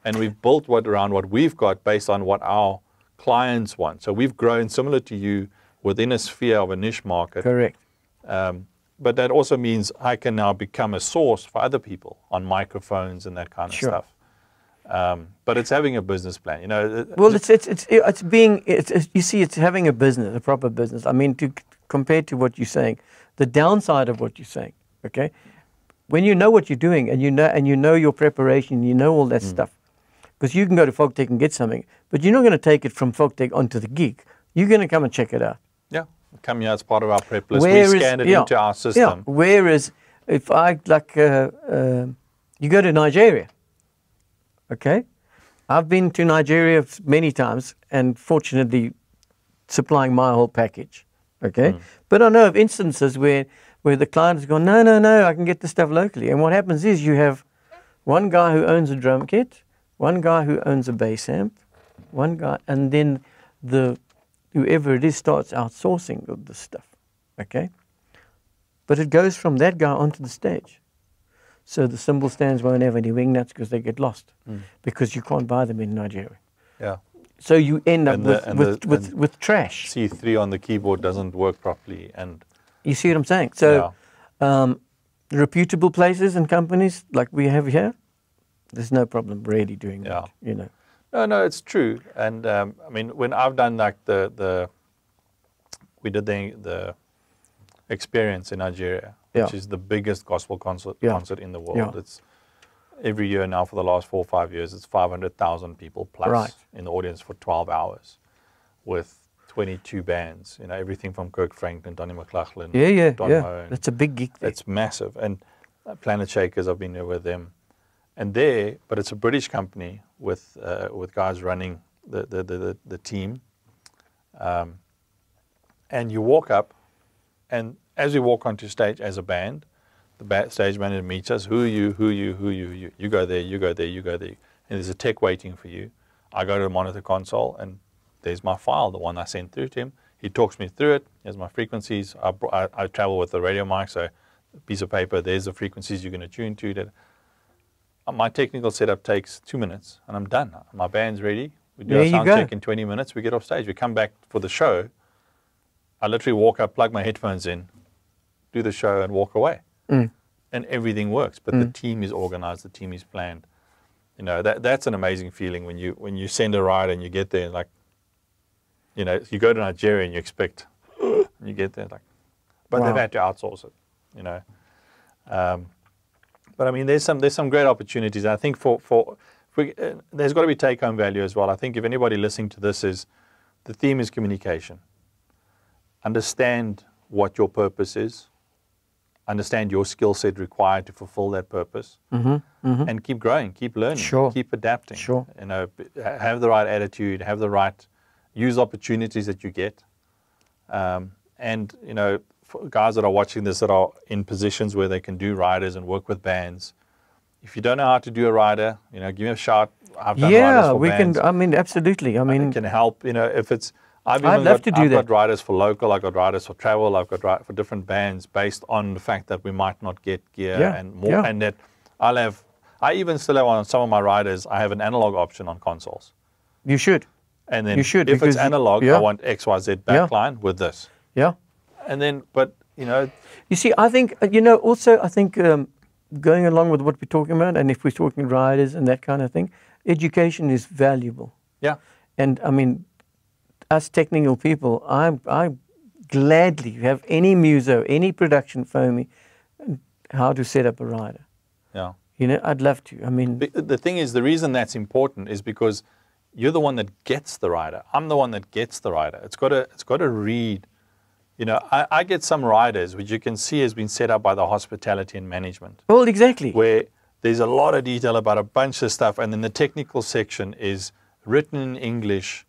and we've built what around what we've got based on what our clients want. So we've grown similar to you within a sphere of a niche market. Correct. Um, but that also means I can now become a source for other people on microphones and that kind of Sure. stuff. Um, but it's having a business plan. You know. Well, it's it's it's it's being it's, it's you see it's having a business, a proper business. I mean, to compared to what you're saying, the downside of what you're saying, okay, when you know what you're doing and you know and you know your preparation, you know all that stuff, because you can go to Fogtech and get something, but you're not going to take it from Fogtech onto the geek. You're going to come and check it out. Yeah, come here as part of our prep list. Whereas- we scan it yeah, into our system. Yeah. Whereas if I like, uh, uh, you go to Nigeria, okay? I've been to Nigeria many times, and fortunately, supplying my whole package, okay? Hmm. But I know of instances where where the client has gone, no, no, no, I can get the stuff locally. And what happens is you have one guy who owns a drum kit, one guy who owns a bass amp, one guy, and then the whoever it is starts outsourcing of the stuff, okay? But it goes from that guy onto the stage. So the cymbal stands won't have any wing nuts because they get lost because you can't buy them in Nigeria. Yeah. So you end up the- with, with, the- with, with trash. C3 on the keyboard doesn't work properly, and You see what I'm saying? So um, reputable places and companies like we have here, there's no problem really doing Yeah. that. You know. no, no, it's true. And um, I mean, when I've done like the the we did the the experience in Nigeria, Yeah. which is the biggest gospel concert Yeah. concert in the world. It's every year now for the last four or five years. It's five hundred thousand people plus Right. in the audience for twelve hours, with twenty two bands. You know everything from Kirk Franklin, Donnie McClurkin, Yeah, yeah, Don yeah. Moen. That's a big gig there. It's massive. And uh, Planet Shakers, I've been there with them. And there, but it's a British company with, uh, with guys running the, the, the, the, the team. Um, and you walk up, and as we walk onto stage as a band, the ba- stage manager meets us. Who are you? Who are you? Who are you? You? You go there, you go there, you go there. And there's a tech waiting for you. I go to the monitor console, and there's my file, the one I sent through to him. He talks me through it. Here's my frequencies. I, I, I travel with the radio mic, so a piece of paper, there's the frequencies you're going to tune to. That Uh, my technical setup takes two minutes, and I'm done. My band's ready. We do There our sound go. check in 20 minutes. We get off stage. We come back for the show. I literally walk up, plug my headphones in, do the show, and walk away. Mm. And everything works. But the team is organized. The team is planned. You know that that's an amazing feeling when you when you send a ride and you get there and like, you know, you go to Nigeria and you expect, and you get there like, but they've had to outsource it. You know. Um, but I mean, there's some there's some great opportunities. I think for for we, uh, there's got to be take home value as well. I think if anybody listening to this is, the theme is communication. Understand what your purpose is. Understand your skill set required to fulfill that purpose, and keep growing, keep learning, Mm-hmm. Sure. keep adapting. Sure. You know, have the right attitude, have the right, use opportunities that you get, um, and you know, guys that are watching this that are in positions where they can do riders and work with bands. If you don't know how to do a rider, you know, give me a shot. I've done riders Yeah, we bands. can. I mean, absolutely. I mean, It can help. You know, if it's I've I'd love got, to do I've that. got riders for local. I've got riders for travel. I've got ri- for different bands based on the fact that we might not get gear Yeah, and more, yeah. and that I'll have. I even still have on some of my riders. I have an analog option on consoles, you should. and then You should, if it's analog, yeah. I want X Y Z Yeah. backline with this, Yeah. and then but you know You see, I think uh, you know. Also, I think um, going along with what we're talking about, and if we're talking riders and that kind of thing, education is valuable. yeah And I mean, us technical people, I'm I gladly have any muso, any production for me how to set up a rider. yeah. You know, I'd love to. I mean, The, the thing is, the reason that's important is because you're the one that gets the rider. I'm the one that gets the rider. It's got to, it's got to read. You know, I, I get some riders which you can see has been set up by the hospitality and management, well, exactly. where there's a lot of detail about a bunch of stuff, and then the technical section is written in English,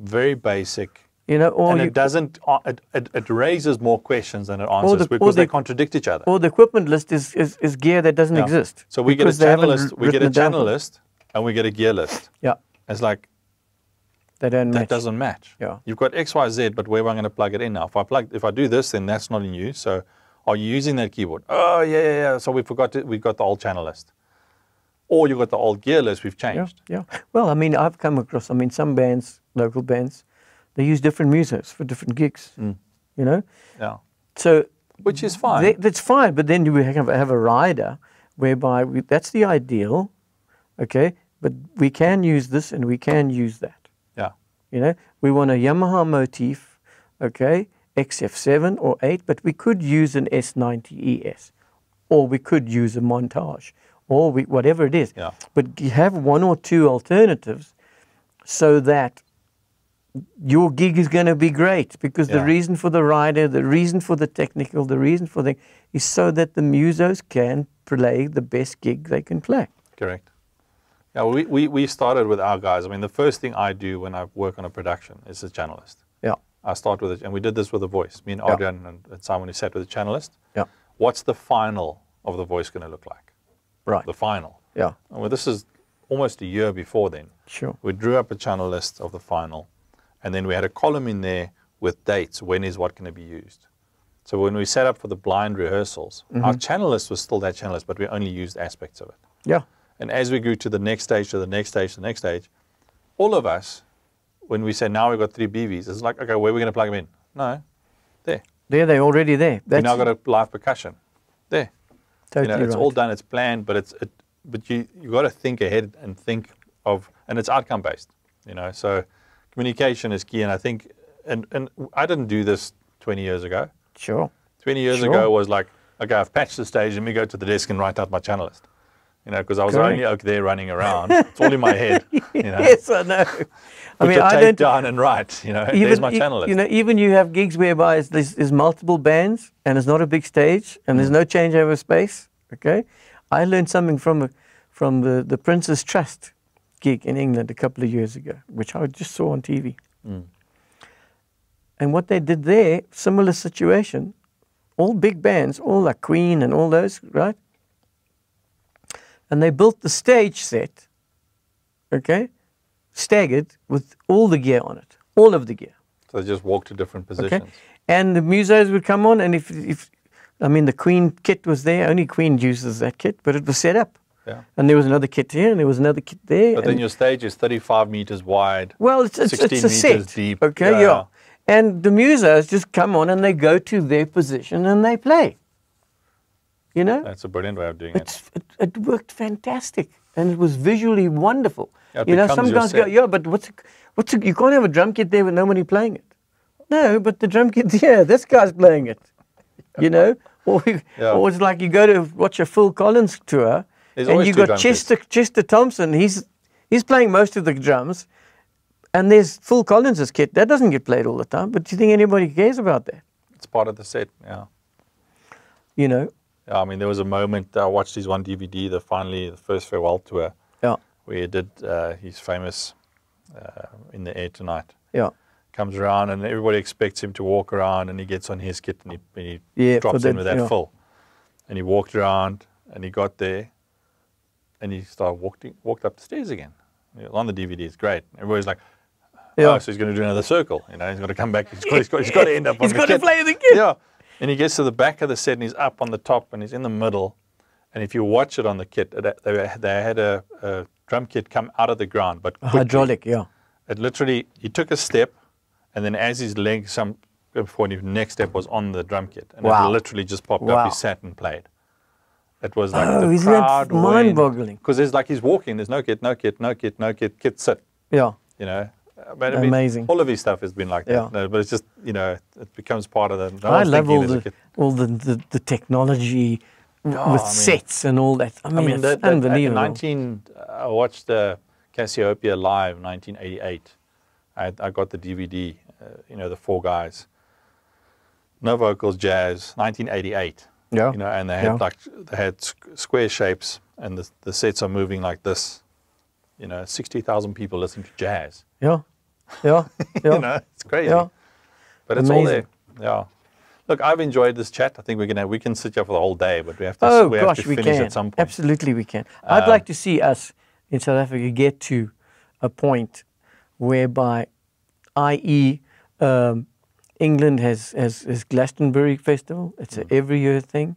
very basic, You know, or and you, it doesn't. uh, It, it, it raises more questions than it answers the- because they contradict each other. or the equipment list is, is, is gear that doesn't Yeah. exist. So we get a because they haven't channel list, we get a channel list, and we get a gear list. Yeah, It's like they don't that match. doesn't match. Yeah. You've got X, Y, Z, but where am I going to plug it in now? If I plug, if I do this, then that's not in use. So, are you using that keyboard? Oh yeah, yeah, yeah. So we forgot to, we've got the old channel list, or you've got the old gear list. We've changed. yeah. Well, I mean, I've come across. I mean, some bands, local bands, they use different musos for different gigs. Mm. You know, Yeah, so which is fine. they- that's fine. But then you have, have a rider whereby we, that's the ideal, okay. But we can use this and we can use that. yeah, You know, we want a Yamaha motif, okay, XF7 or 8, but we could use an S90ES, or we could use a montage, or we, whatever it is. Yeah. But you have one or two alternatives so that your gig is going to be great because the reason for the rider, the reason for the technical, the reason for the is so that the musos can play the best gig they can play. correct. Yeah, we, we we started with our guys. I mean, the first thing I do when I work on a production is a channel list. Yeah. I start with it, and we did this with the voice. Me and Yeah. Adrian and, and Simon, who sat with the channel list. Yeah. What's the final of the voice going to look like? Right. The final. Yeah. Well, this is almost a year before then. Sure. We drew up a channel list of the final, and then we had a column in there with dates. When is what going to be used? So when we set up for the blind rehearsals, mm-hmm. our channel list was still that channel list, but we only used aspects of it. Yeah. And as we grew to the next stage, to the next stage, to the next stage, all of us, when we said now we've got three BVs, it's like, okay, where are we going to plug them in? No, there. There, they're already there. we That's now got a live percussion. Totally you know, it's right. all done, it's planned, but it's it, but you you got to think ahead and think of, and it's outcome based. You know, so communication is key, and I think and and I didn't do this 20 years ago. Sure. 20 years Sure. ago was like, okay, I've patched the stage, let me go to the desk and write out my channel list. You know, because I was Correct. only oak there running around. it's all in my head. You know, Yes, I know. I mean, I don't. down and write. You know, Even, there's my channel list. You know, even you have gigs whereby it's, there's, there's multiple bands and it's not a big stage and Mm. there's no changeover space. Okay, I learned something from a, from the the Prince's Trust gig in England a couple of years ago, which I just saw on TV. Mm. And what they did there, similar situation, all big bands, all like Queen and all those, right? And they built the stage set, okay, staggered with all the gear on it, all of the gear. so they just walk to different positions. Okay. And the musos would come on, and if, if I mean, the Queen kit was there, only Queen uses that kit, but it was set up. Yeah. And there was another kit here, and there was another kit there. But then your stage is 35 meters wide. well, it's, it's, 16 it's a meters set. deep. Okay, Yeah. yeah. And the musos just come on and they go to their position and they play. You know? That's a brilliant way of doing it. It's, it, it worked fantastic and it was visually wonderful. Yeah, you know, some guys go, yeah, but what's, a- what's a, you can't have a drum kit there with nobody playing it. No, but the drum kit, yeah, this guy's playing it. You know? Or, we- Yeah. or it's like you go to watch a Phil Collins tour There's and you got kits. Chester, Chester Thompson, he's, he's playing most of the drums. And there's Phil Collins' kit. That doesn't get played all the time. But do you think anybody cares about that? It's part of the set. Yeah. You know? Yeah, I mean, there was a moment I watched his one DVD, the finally the first farewell tour, Yeah. where he did uh, his famous uh, "In the Air Tonight." Yeah. Comes around and everybody expects him to walk around, and he gets on his kit and he, and he Yeah, drops in with that yeah. full. And he walked around and he got there, and he started walking walked up the stairs again. On the DVD, it's great. Everybody's like, Yeah. "Oh, so he's going to do another circle." You know, he's got to come back. He's got, he's got, he's got to end up on He's the got to kit. play the kit. Yeah. And he gets to the back of the set and he's up on the top and he's in the middle. And if you watch it on the kit, they, they had a, a drum kit come out of the ground, but quickly. hydraulic, yeah. It literally, he took a step and then as his leg, some before his next step was on the drum kit. And Wow. it literally just popped up. He sat and played. It was like Oh, the isn't that crowd mind-boggling? Because there's like he's walking, there's no kit, no kit, no kit, no kit, kit, sit Yeah. you know. Uh, I mean, Amazing. all of his stuff has been like that. No, but it's just, you know, it becomes part of the. I love all the. the, all the, the, the technology Oh, with I mean- sets and all that. I mean, I mean, it's that, that, unbelievable. 19, I watched the Casiopea live, 1988. I, I got the DVD, uh, you know, the four guys. No vocals, jazz, 1988. Yeah. You know, and they had Yeah. like they had square shapes, and the the sets are moving like this. You know, 60,000 people listen to jazz. Yeah. Yeah. Yeah. you know, it's crazy. Yeah. But it's all there. Yeah. Look, I've enjoyed this chat. I think we're gonna we can sit here for the whole day, but we have to Oh we gosh, have to we finish can. at some point. Absolutely, we can. I'd Um, like to see us in South Africa get to a point whereby, i.e., um, England has, has, has Glastonbury Festival. It's Mm. an every year thing.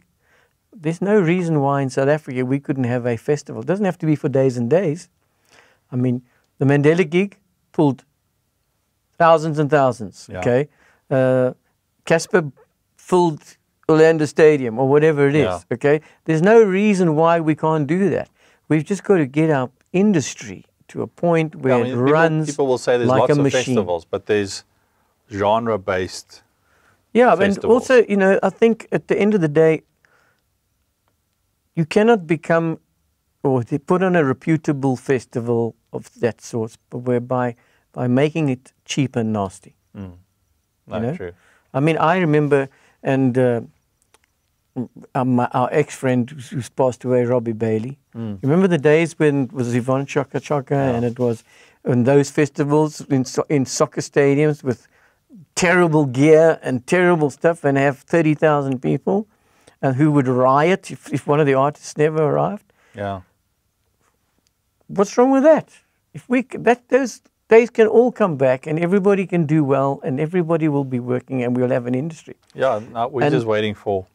There's no reason why in South Africa we couldn't have a festival. It doesn't have to be for days and days. I mean, the Mandela gig pulled thousands and thousands. Yeah. Okay, uh, Cassper filled Orlando Stadium or whatever it is. Yeah. Okay, there's no reason why we can't do that. We've just got to get our industry to a point where Yeah, I mean, it people, runs people will say there's like lots of machine. festivals, but there's genre-based. Yeah, and also, you know, I think at the end of the day, you cannot become or put on a reputable festival of that sort, but whereby by making it cheap and nasty. No, know? true. I mean, I remember, and uh, m- uh, our ex-friend who's, who's passed away, Robbie Bailey. You remember the days when it was Yvonne Chaka Chaka, and it was in those festivals in so, in soccer stadiums with terrible gear and terrible stuff, and have thirty thousand people, and who would riot if, if one of the artists never arrived. Yeah. What's wrong with that? If we that those days can all come back, and everybody can do well, and everybody will be working, and we'll have an industry. Yeah, no, we're And- just waiting for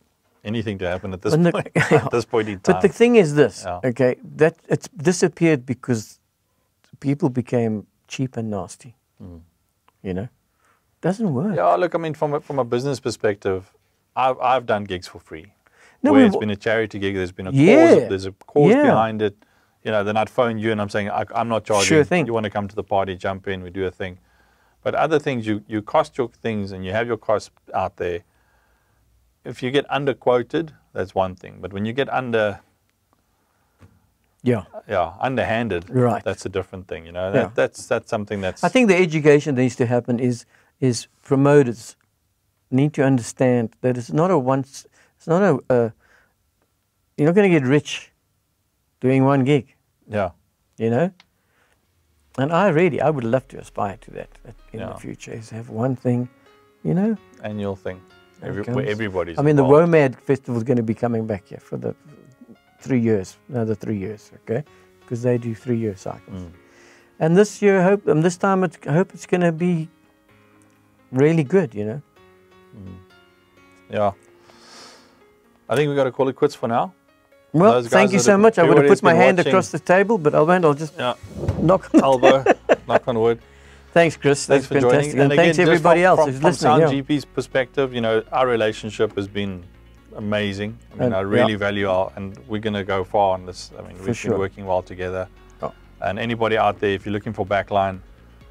anything to happen at this the- point. at this point in time. But the thing is this, Yeah. okay, that it's disappeared because people became cheap and nasty. You know, doesn't work. Mm. yeah, look, I mean, from a, from a business perspective, I've I've done gigs for free. No, where it's been a charity gig, there's been a Yeah. cause, there's a cause Yeah. behind it. You know, then I'd phone you and I'm saying I, I'm not charging. Sure thing. You want to come to the party, jump in, we do a thing. But other things, you, you cost your things and you have your costs out there. If you get underquoted, that's one thing. But when you get under, Yeah. yeah, underhanded, Right. that's a different thing. You know, that, Yeah. that's that's something that's. I think the education that needs to happen is is promoters need to understand that it's not a once it's not a, a you're not going to get rich doing one gig, yeah, you know. And I really I would love to aspire to that in Yeah. the future is have one thing, you know. annual thing. Every, comes. everybody's. I mean, the involved. WOMAD festival is going to be coming back here for the three years, another three years, okay? Because they do three-year cycles. Mm. And this year, I hope, and this time, it's, I hope it's going to be really good, you know. Yeah. I think we've got to call it quits for now. Well, thank you so much. I would have put my hand watching. across the table, but I won't. I'll just Yeah. knock. on the- Elbow, knock on wood. Thanks, Chris. Thanks That's for joining. fantastic. And, thanks just everybody from, else from, who's from listening. Sound yeah. GP's perspective, you know, our relationship has been amazing. I mean, And- I really yeah. value our, and we're going to go far on this. I mean, we've sure. been working well together. Oh. And anybody out there, if you're looking for backline,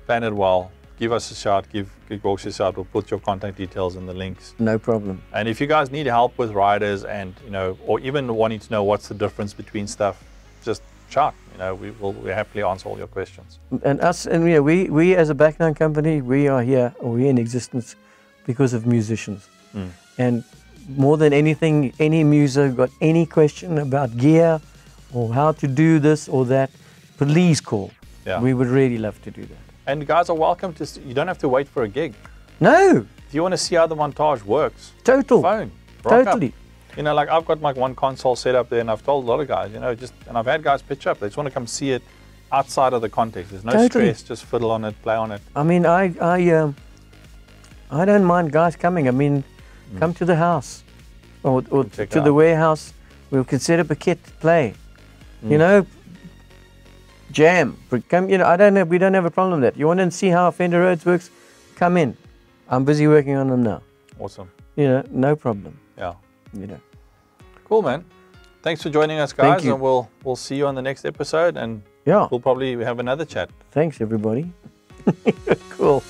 plan it well. Give us a shout. Give Gorks a shout. We'll put your contact details in the links. No problem. And if you guys need help with riders, and you know, or even wanting to know what's the difference between stuff, just shout. You know, we will we happily answer all your questions. And us, and yeah, we, we as a background company, we are here, or we're in existence because of musicians. Mm. And more than anything, any muser got any question about gear or how to do this or that, please call. Yeah. We would really love to do that. And guys are welcome to. You don't have to wait for a gig. No, If you want to see how the montage works, total. phone. rock up. Totally. You know, like I've got my one console set up there, and I've told a lot of guys, you know, just and I've had guys pitch up. They just want to come see it outside of the context. There's no Totally. stress. Just fiddle on it, play on it. I mean, I, I, um, I don't mind guys coming. I mean, come to the house or, or Mm. to the warehouse. We'll can set up a kit, to play. You Mm. know, jam. Come, you know, I don't have, we don't have a problem with that. You want to see how Fender Rhodes works? Come in. I'm busy working on them now. Awesome. You know, no problem. Yeah. You know, Cool, man. Thanks for joining us, guys, and we'll we'll see you on the next episode, and yeah. we'll probably have another chat. Thanks, everybody. cool.